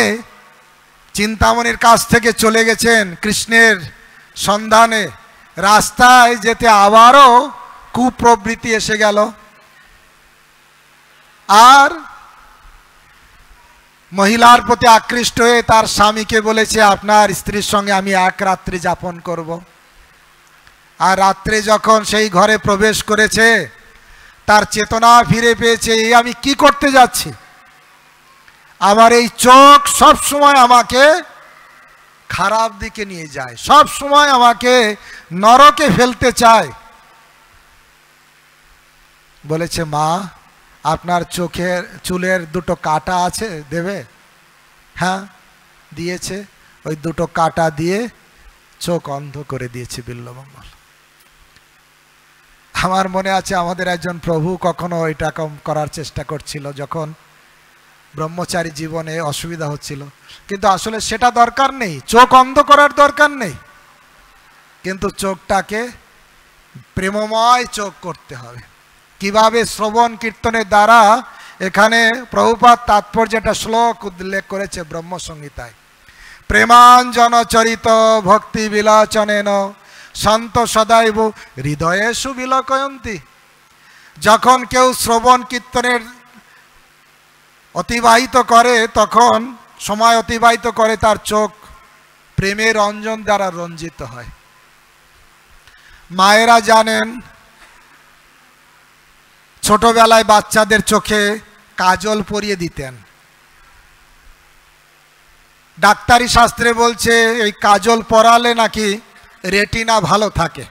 চিন্তামণির কাছ থেকে চলে গেছেন কৃষ্ণের সন্ধানে। রাস্তায় যেতে আবারও কুপ্রবৃত্তি এসে গেল। আর মহিলার প্রতি আকৃষ্ট হয়ে তার স্বামীকে বলেছে, আপনার স্ত্রীর সঙ্গে আমি এক রাত্রি যাপন করব। আর রাত্রে যখন সেই ঘরে প্রবেশ করেছে, তার চেতনা ফিরে পেয়েছে, এই আমি কি করতে যাচ্ছি? আমার এই চোখ সব সময় আমাকে খারাপ দিকে নিয়ে যায়, সব সময় আমাকে নরকে ফেলতে চায়। বলেছে, মা, আপনার চোখের, চুলের দুটো কাটা আছে, দেবে? হ্যাঁ। দিয়েছে। ওই দুটো কাটা দিয়ে চোখ অন্ধ করে দিয়েছে বিল্লমঙ্গল আমার মনে আছে, আমাদের একজন প্রভু কখনো এটা কম করার চেষ্টা করছিল, যখন ব্রহ্মচারী জীবনে অসুবিধা হচ্ছিল। কিন্তু আসলে সেটা দরকার নেই। চোখ অন্ধ করার দরকার নেই। কিন্তু চোখটাকে প্রেমময় চোখ করতে হবে। কীভাবে শ্রবণ কীর্তনের দ্বারা এখানে প্রভুপাত তাৎপর্য একটা শ্লোক উল্লেখ করেছে ব্রহ্মসংহিতায়। প্রেমাঞ্জন চরিত ভক্তি বিলোচনেন সন্ত সদাইব হৃদয়ে সুবিলকয়ন্তী যখন কেউ শ্রবণ কীর্তনের অতিবাহিত করে তখন, সময় অতিবাহিত করে তার চোখ প্রেমের রঞ্জন দ্বারা রঞ্জিত হয়। মায়েরা জানেন, ছোটবেলায় বাচ্চাদের চোখে কাজল পরিয়ে দিতেন। ডাক্তারি শাস্ত্রে বলছে, এই কাজল পরালে নাকি রেটিনা ভালো থাকে।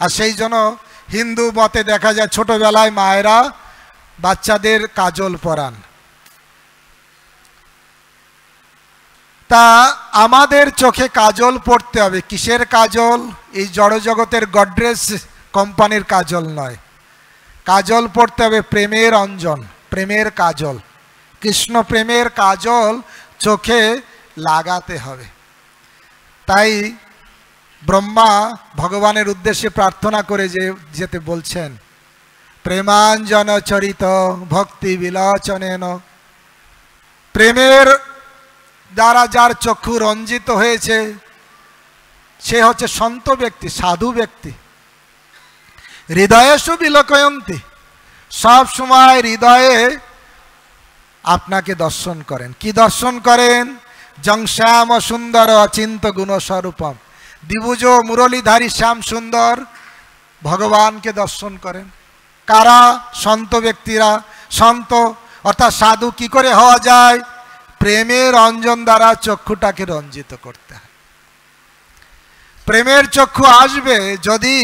আর সেই জন্য হিন্দু মতে দেখা যায়, ছোটবেলায় মায়েরা বাচ্চাদের কাজল পরান। তা আমাদের চোখে কাজল পড়তে হবে। কিসের কাজল? এই জড়জগতের গডরেজ কোম্পানির কাজল নয়। কাজল পড়তে হবে প্রেমের অঞ্জন, প্রেমের কাজল। কৃষ্ণ প্রেমের কাজল চোখে লাগাতে হবে। তাই ব্রহ্মা ভগবানের উদ্দেশ্যে প্রার্থনা করে যে, যেতে বলছেন, প্রেমাঞ্জন চরিত ভক্তি বিলোচনেন। প্রেমের দ্বারা যার চক্ষু রঞ্জিত হয়েছে, সে হচ্ছে সন্ত ব্যক্তি, সাধু ব্যক্তি। হৃদয়ে সুবিলকয়ন্তী সব সময় হৃদয়ে আপনাকে দর্শন করেন। কি দর্শন করেন? জং শ্যাম সুন্দর অচিন্ত গুণস্বরূপম দ্বিভুজ মুরলীধারী শ্যাম সুন্দর ভগবানকে দর্শন করেন। কারা? সন্ত ব্যক্তিরা। সন্ত, অর্থাৎ সাধু কি করে হওয়া যায়? প্রেমের রঞ্জন দ্বারা চক্ষুটাকে রঞ্জিত করতে হয়। প্রেমের চক্ষু আসবে যদি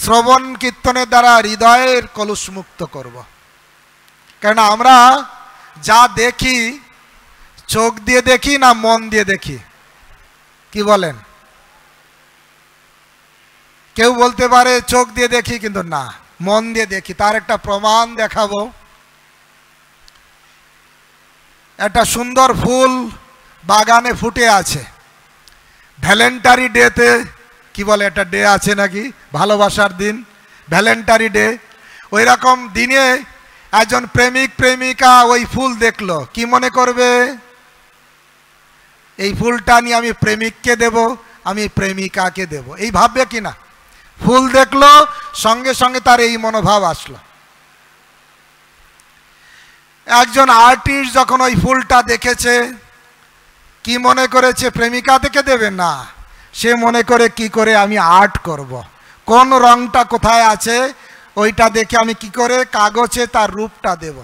শ্রবণ কীর্তনের দ্বারা হৃদয়ের কলুষ মুক্ত করব। কেন আমরা যা দেখি, চোখ দিয়ে দেখি না মন দিয়ে দেখি, কি বলেন? কেউ বলতে পারে, চোখ দিয়ে দেখি কিন্তু না, মন দিয়ে দেখি, তার একটা প্রমাণ দেখাবো। একটা সুন্দর ফুল বাগানে ফুটে আছে। ভ্যালেন্টারি ডেতে, কি বলে, একটা ডে আছে নাকি? ভালোবাসার দিন। Valentine day. ওই রকম দিনে একজন প্রেমিক, প্রেমিকা ওই ফুল দেখল। কি মনে করবে? এই ফুলটা নিয়ে আমি প্রেমিককে দেব, আমি প্রেমিকাকে দেব। এই ভাববে কিনা? ফুল দেখল, সঙ্গে সঙ্গে তার এই মনোভাব আসলো। একজন আর্টিস্ট যখন ওই ফুলটা দেখেছে, কি মনে করেছে, প্রেমিকা থেকে দেবে? না। সে মনে করে, কি করে আমি আর্ট করব। কোন রংটা কোথায় আছে? ওইটা দেখে আমি কি করে কাগজে তার রূপটা দেব?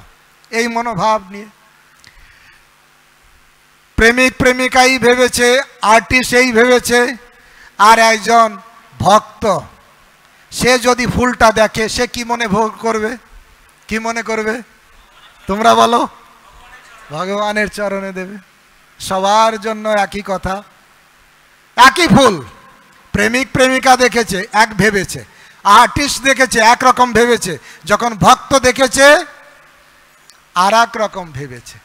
এই মনোভাব নিয়ে। প্রেমিক প্রেমিকাই ভেবেছে আর্টিস্ট এই ভেবেছে, আর একজন ভক্ত, সে যদি ফুলটা দেখে, সে কি মনে ভোগ করবে? কি মনে করবে? তোমরা বলো। ভগবানের চরণে দেবে। সবার জন্য একই কথা। একই ফুল প্রেমিক প্রেমিকা দেখেছে, এক ভেবেছে। আর্টিস্ট দেখেছে, এক রকম ভেবেছে। যখন ভক্ত দেখেছে আর এক রকম ভেবেছে।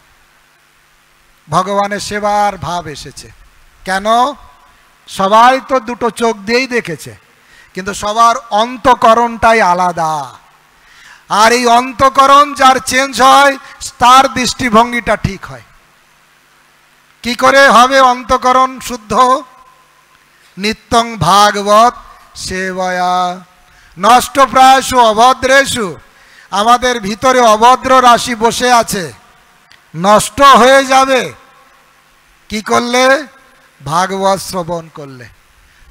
ভগবানের সেবার ভাব এসেছে। কেন? সবাই তো দুটো চোখ দিয়েই দেখেছে। কিন্তু সবার অন্তকরণটাই আলাদা। আর এই অন্তকরণ যার চেঞ্জ হয়, তার দৃষ্টিভঙ্গিটা ঠিক হয়। কি করে হবে অন্তকরণ শুদ্ধ? নিত্যং ভাগবত সেবয়া। নষ্ট প্রায়শু অভদ্রেশু, আমাদের ভিতরে অভদ্র রাশি বসে আছে। নষ্ট হয়ে যাবে। কি করলে? ভাগবত শ্রবণ করলে।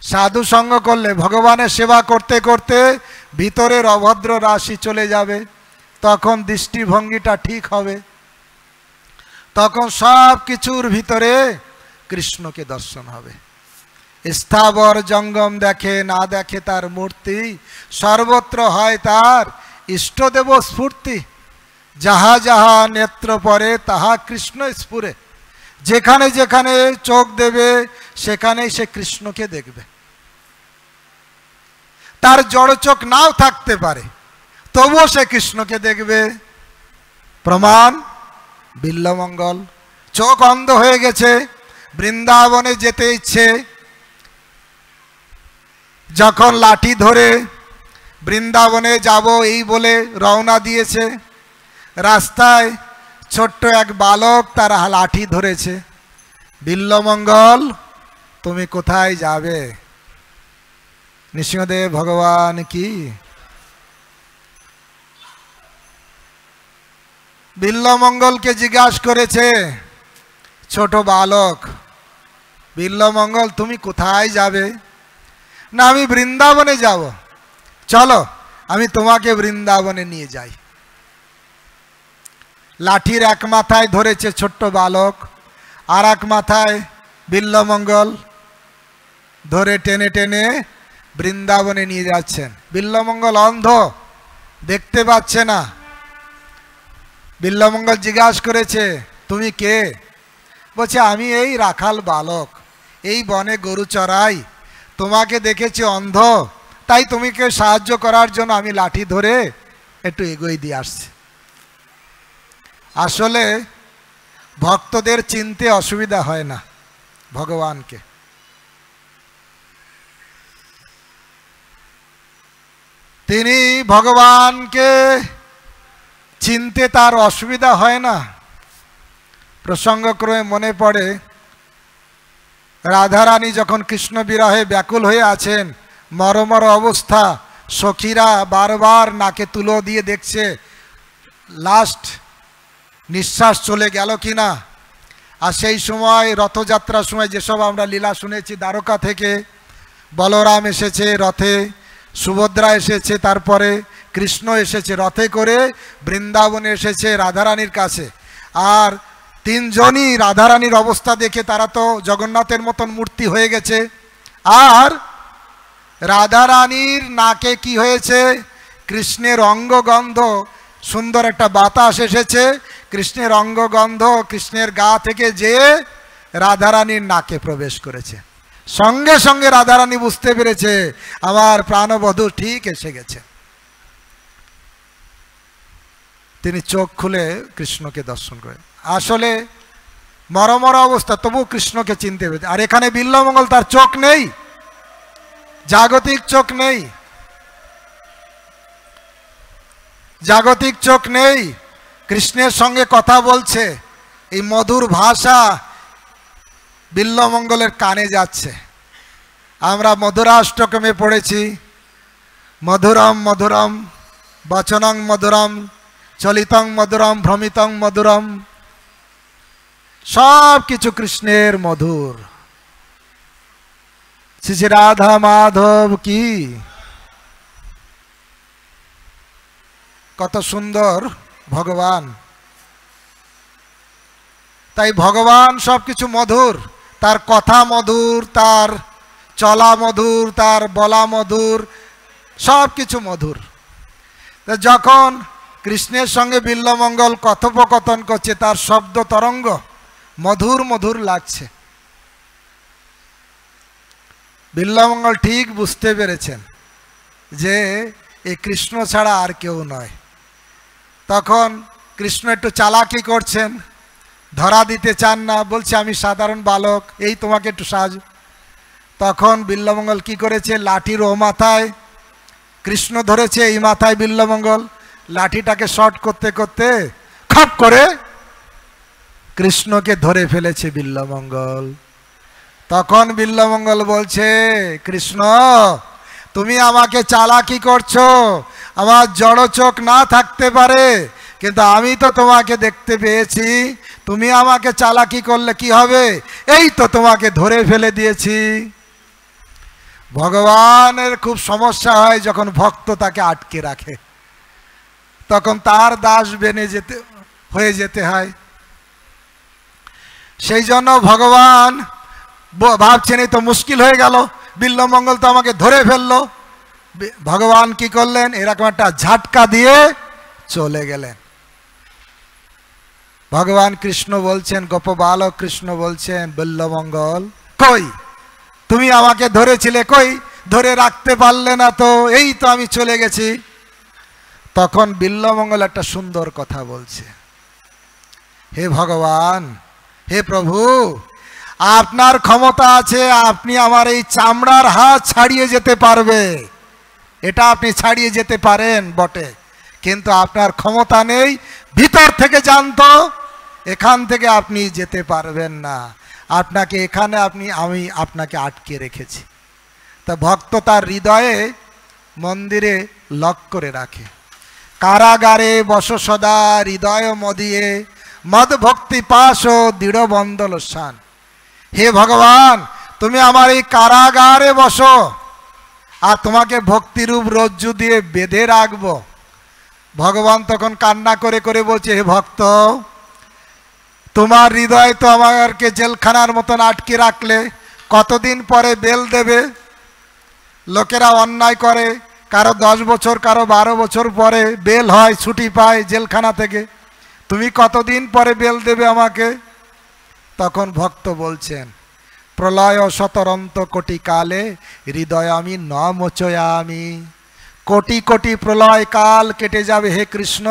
সাধু সঙ্গ করলে, ভগবানের সেবা করতে করতে ভিতরের অভদ্র রাশি চলে যাবে, তখন দৃষ্টিভঙ্গিটা ঠিক হবে। তখন সব কিছুর ভিতরে কৃষ্ণকে দর্শন হবে। স্থাবর জঙ্গম দেখে, না দেখে তার মূর্তি, সর্বত্র হয় তার ইষ্টদেব স্ফূর্তি। যাহা যাহা নেত্র পরে তাহা কৃষ্ণ স্ফুরে। যেখানে যেখানে চোখ দেবে, সেখানেই সে কৃষ্ণকে দেখবে। তার জড় চোখ নাও থাকতে পারে। তবুও সে কৃষ্ণকে দেখবে। প্রমাণ, বিল্লমঙ্গল, চোখ অন্ধ হয়ে গেছে, বৃন্দাবনে যেতে ইচ্ছে। যখন লাঠি ধরে বৃন্দাবনে যাব এই বলে রওনা দিয়েছে, রাস্তায় ছোট্ট এক বালক তার লাঠি ধরেছে। বিল্লমঙ্গল, তুমি কোথায় যাবে? নৃসিংহদেব ভগবান কি? বিল্লমঙ্গলকে জিজ্ঞাসা করেছে, ছোট বালক, বিল্লমঙ্গল, তুমি কোথায় যাবে? না, আমি বৃন্দাবনে যাব। চলো, আমি তোমাকে বৃন্দাবনে নিয়ে যাই। লাঠির এক মাথায় ধরেছে ছোট্ট বালক, আর এক মাথায় বিল্লমঙ্গল ধরে টেনে টেনে বৃন্দাবনে নিয়ে যাচ্ছেন। বিল্লমঙ্গল অন্ধ, দেখতে পাচ্ছে না। বিল্লমঙ্গল জিজ্ঞাসা করেছে, তুমি কে? বলছে, আমি এই রাখাল বালক, এই বনে গরু চড়াই। তোমাকে দেখেছি অন্ধ, তাই তুমিকে সাহায্য করার জন্য আমি লাঠি ধরে একটু এগোই দিয়ে আসছি। আসলে ভক্তদের চিনতে অসুবিধা হয় না ভগবানকে। তিনি ভগবানকে চিনতে তার অসুবিধা হয় না। প্রসঙ্গক্রমে মনে পড়ে, রাধারানী যখন কৃষ্ণ বিরহে ব্যাকুল হয়ে আছেন, মরমর অবস্থা, সখীরা বারবার নাকে তুলো দিয়ে দেখছে, লাস্ট নিঃশ্বাস চলে গেল কি না? আর সেই সময়, রথযাত্রার সময় যেসব আমরা লীলা শুনেছি, দ্বারকা থেকে বলরাম এসেছে রথে। সুভদ্রা এসেছে তারপরে কৃষ্ণ এসেছে রথে করে বৃন্দাবনে এসেছে রাধারানীর কাছে। আর তিনজনই রাধারানীর অবস্থা দেখে তারা তো জগন্নাথের মতন মূর্তি হয়ে গেছে। আর রাধারানীর নাকে কি হয়েছে? কৃষ্ণের অঙ্গগন্ধ, সুন্দর একটা বাতাস এসেছে। কৃষ্ণের অঙ্গগন্ধ, কৃষ্ণের গা থেকে যে রাধারানীর নাকে প্রবেশ করেছে। সঙ্গে সঙ্গে রাধারানী বুঝতে পেরেছে, আমার প্রাণবধূ ঠিক এসে গেছে। তিনি চোখ খুলে কৃষ্ণকে দর্শন করে আসলে মরমর অবস্থা তবু কৃষ্ণকে চিনতে পেরেছে। আর এখানে বিল্লমঙ্গল তার চোখ নেই, জাগতিক চোখ নেই, জাগতিক চোখ নেই, কৃষ্ণের সঙ্গে কথা বলছে, এই মধুর ভাষা বিল্লমঙ্গলের কানে যাচ্ছে। আমরা মধুরাষ্টকমে পড়েছি। মধুরম মধুরম, বচনং, মধুরম, চলিতং, মধুরম, ভ্রমিতং, মধুরম। সব কিছু কৃষ্ণের মধুর। শ্রী রাধা মাধব কি? কত সুন্দর ভগবান। তাই ভগবান সব কিছু মধুর। তার কথা মধুর, তার চলা মধুর, তার বলা মধুর সব কিছু মধুর যখন কৃষ্ণের সঙ্গে বিল্লমঙ্গল কথোপকথন করছে, তার শব্দ তরঙ্গ মধুর মধুর লাগছে। বিল্লমঙ্গল ঠিক বুঝতে পেরেছেন যে এই কৃষ্ণ ছাড়া আর কেউ নয়। তখন কৃষ্ণ একটু চালাকি করছেন ধরা দিতে চান না, বলছে, আমি সাধারণ বালক, এই তোমাকে একটু সাহায্য তখন বিল্লমঙ্গল কি করেছে? লাঠির ও মাথায়, কৃষ্ণ ধরেছে এই মাথায় বিল্লমঙ্গল, লাঠিটাকে শর্ট করতে করতে খপ করে কৃষ্ণকে ধরে ফেলেছে বিল্লমঙ্গল। তখন বিল্লমঙ্গল বলছে, কৃষ্ণ, তুমি আমাকে চালাকি করছ, আমার জড় চোখ না থাকতে পারে, কিন্তু আমি তো তোমাকে দেখতে পেয়েছি তুমি আমাকে চালাকি করলে কি হবে? এই তো তোমাকে ধরে ফেলে দিয়েছি। ভগবানের খুব সমস্যা হয় যখন ভক্ত তাকে আটকে রাখে। তখন তার দাস বেনে যেতে, হয়ে যেতে হয়। সেই জন্য ভগবান ভাবছেন, এই তো মুশকিল হয়ে গেল। বিল্লমঙ্গল তো আমাকে ধরে ফেলল। ভগবান কি করলেন? এরকম একটা ঝাটকা দিয়ে চলে গেলেন। ভগবান কৃষ্ণ বলছেন গোপবালক কৃষ্ণ বলছেন বিল্লমঙ্গল কই? তুমি আমাকে ধরেছিলে কই? ধরে রাখতে পারলে না তো, এই তো আমি চলে গেছি। তখন বিল্লমঙ্গল একটা সুন্দর কথা বলছে। হে ভগবান, হে প্রভু, আপনার ক্ষমতা আছে, আপনি আমার এই চামড়ার হাত ছাড়িয়ে যেতে পারবে। এটা আপনি ছাড়িয়ে যেতে পারেন বটে, কিন্তু আপনার ক্ষমতা নেই, ভিতর থেকে জানতো এখান থেকে আপনি যেতে পারবেন না। আপনাকে এখানে আপনি, আমি আপনাকে আটকে রেখেছি। তা ভক্ত তার হৃদয়ে মন্দিরে লক করে রাখে। কারাগারে বস সদা হৃদয় মদিয়ে, মদ ভক্তি পাশ ও দৃঢ় বন্দল স্থান। হে ভগবান, তুমি আমার এই কারাগারে বসো। আর তোমাকে ভক্তিরূপ রজ্জু দিয়ে বেঁধে রাখব। ভগবান তখন কান্না করে করে বলছে, হে ভক্ত তোমার হৃদয় তো আমাকে জেলখানার মতন আটকে রাখলে কতদিন পরে বেল দেবে? লোকেরা অন্যায় করে, কারও দশ বছর, কারও বারো বছর পরে বেল হয়, ছুটি পায় জেলখানা থেকে। তুমি কতদিন পরে বেল দেবে আমাকে? তখন ভক্ত বলছেন, প্রলয় শতরন্ত কোটি কালে, হৃদয় আমি ন মোচয়া আমি। কোটি কোটি প্রলয় কাল কেটে যাবে হে কৃষ্ণ,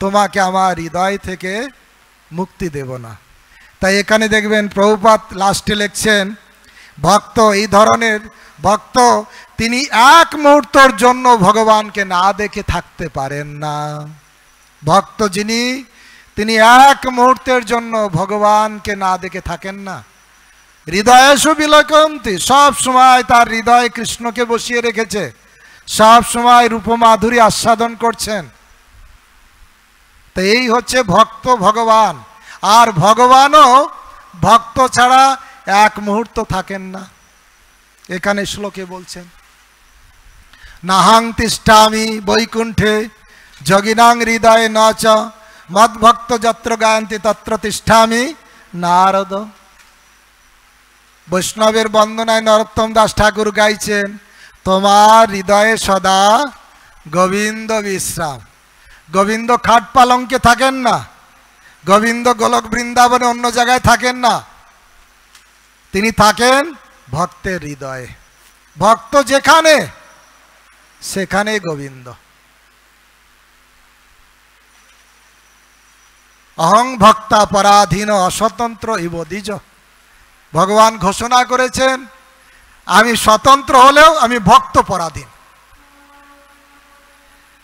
তোমাকে আমার হৃদয় থেকে মুক্তি দেব না। তাই এখানে দেখবেন প্রভুপাত লাস্টে লিখছেন, ভক্ত, এই ধরনের ভক্ত তিনি এক মুহূর্তর জন্য ভগবানকে না দেখে থাকতে পারেন না। ভক্ত যিনি, তিনি এক মুহূর্তের জন্য ভগবানকে না দেখে থাকেন না। হৃদয়ে সুবিলকন্তি, সব সময় তার হৃদয়ে কৃষ্ণকে বসিয়ে রেখেছে। সব সময় রূপমাধুরী আস্বাদন করছেন। তো এই হচ্ছে ভক্ত ভগবান। আর ভগবানও ভক্ত ছাড়া এক মুহূর্ত থাকেন না। এখানে শ্লোকে বলছেন, নাহাং তিষ্ঠামি বৈকুণ্ঠে যোগিনাং হৃদয়ে ন চ, মদ্ভক্ত যত্র গায়ন্তি তত্র তিষ্ঠামি নারদ। বৈষ্ণবের বন্দনায় নরোত্তম দাস ঠাকুর গাইছেন, তোমার হৃদয়ে সদা গোবিন্দ বিশ্রাম। গোবিন্দ খাট পালঙ্কে থাকেন না। গোবিন্দ গোলক বৃন্দাবনে অন্য জায়গায় থাকেন না। তিনি থাকেন ভক্তের হৃদয়ে। ভক্ত যেখানে সেখানে গোবিন্দ। অহং ভক্তা পরাধীন অস্বতন্ত্র ইব দ্বিজ। ভগবান ঘোষণা করেছেন, আমি স্বতন্ত্র হলেও আমি ভক্ত পরাধীন।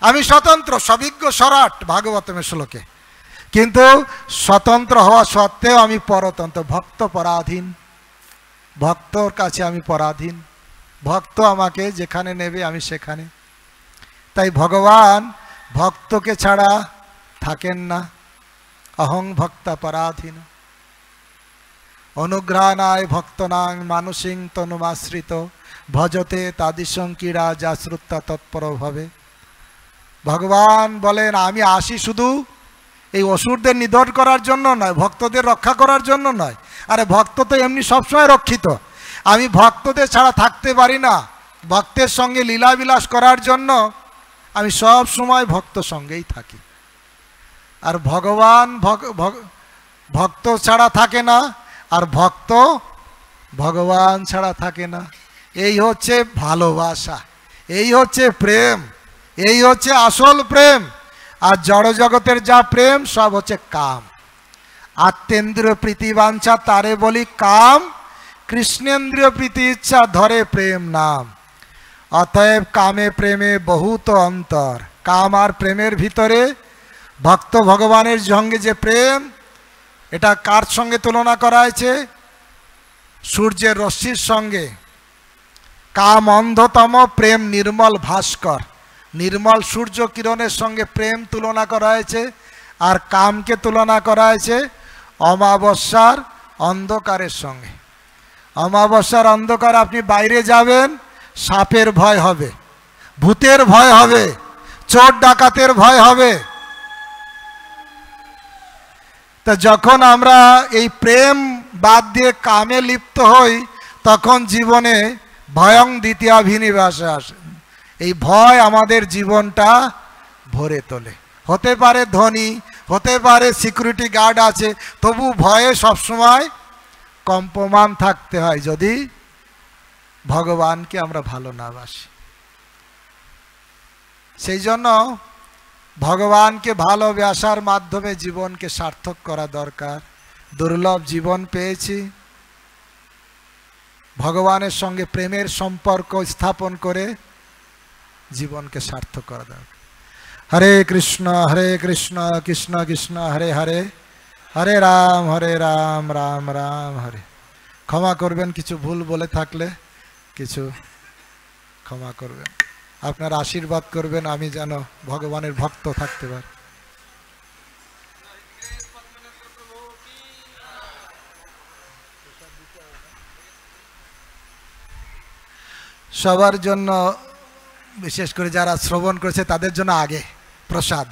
আমি স্বতন্ত্র, সবিজ্ঞ, সরাট ভাগবতমের শ্লোকে। কিন্তু স্বতন্ত্র হওয়া সত্ত্বেও আমি পরতন্ত্র, ভক্ত পরাধীন। ভক্তর কাছে আমি পরাধীন। ভক্ত আমাকে যেখানে নেবে আমি সেখানে। তাই ভগবান ভক্তকে ছাড়া থাকেন না। অহং ভক্তা পরাধীন। অনুগ্রহণায় ভক্তনাং মানসিং তনুমাশ্রিত। ভজতে তাদিসং ক্রীড়া যাশ্রুত্তা তৎপর ভাবে। ভগবান বলেন, আমি আসি শুধু এই অসুরদের নিধন করার জন্য নয়, ভক্তদের রক্ষা করার জন্য নয়। আরে, ভক্ত তো এমনি সবসময় রক্ষিত। আমি ভক্তদের ছাড়া থাকতে পারি না। ভক্তের সঙ্গে লীলাবিলাস করার জন্য আমি সব সময় ভক্ত সঙ্গেই থাকি। আর ভগবান ভগ- ভগ- ভক্ত ছাড়া থাকে না, আর ভক্ত ভগবান ছাড়া থাকে না। এই হচ্ছে ভালোবাসা। এই হচ্ছে প্রেম। এই হচ্ছে আসল প্রেম। আর জড় জগতের যা প্রেম, সব হচ্ছে কাম। আত্মেন্দ্রীয় প্রীতি বাঞ্ছা তারে বলি কাম, কৃষ্ণেন্দ্রীয় প্রীতি ইচ্ছা ধরে প্রেম নাম। অতএব কামে প্রেমে বহুত অন্তর। কাম আর প্রেমের ভিতরে ভক্ত ভগবানের সঙ্গে যে প্রেম, এটা কার সঙ্গে তুলনা করা হয়েছে? সূর্যের রশ্মির সঙ্গে। কাম অন্ধতম, প্রেম নির্মল ভাস্কর। নির্মল সূর্য কিরণের সঙ্গে প্রেম তুলনা করা হয়েছে আর কামকে তুলনা করা হয়েছে অমাবস্যার অন্ধকারের সঙ্গে। অমাবস্যার অন্ধকার আপনি বাইরে যাবেন, সাপের ভয় হবে, ভূতের ভয় হবে, চোর ডাকাতের ভয় হবে। তা যখন আমরা এই প্রেম বাদ দিয়ে কামে লিপ্ত হই, তখন জীবনে ভয়ং দ্বিতীয় দ্বিতীয়াভিনিবাসে আসে। এই ভয় আমাদের জীবনটা ভরে তোলে। হতে পারে ধনী, হতে পারে সিকিউরিটি গার্ড আছে, তবু ভয়ে সবসময় কম্পমান থাকতে হয় যদি ভগবানকে আমরা ভালো না বাসি। সেই জন্য ভগবানকে ভালোবাসার মাধ্যমে জীবনকে সার্থক করা দরকার। দুর্লভ জীবন পেয়েছি। ভগবানের সঙ্গে প্রেমের সম্পর্ক স্থাপন করে জীবনকে সার্থক করা দরকার হরে কৃষ্ণ হরে কৃষ্ণ কৃষ্ণ কৃষ্ণ, হরে হরে। হরে রাম হরে রাম রাম রাম, হরে। ক্ষমা করবেন কিছু ভুল বলে থাকলে কিছু ক্ষমা করবেন। আপনার আশীর্বাদ করবেন, আমি যেন ভগবানের ভক্ত থাকতে পারি। সবার জন্য বিশেষ করে যারা শ্রবণ করেছে তাদের জন্য আগে প্রসাদ।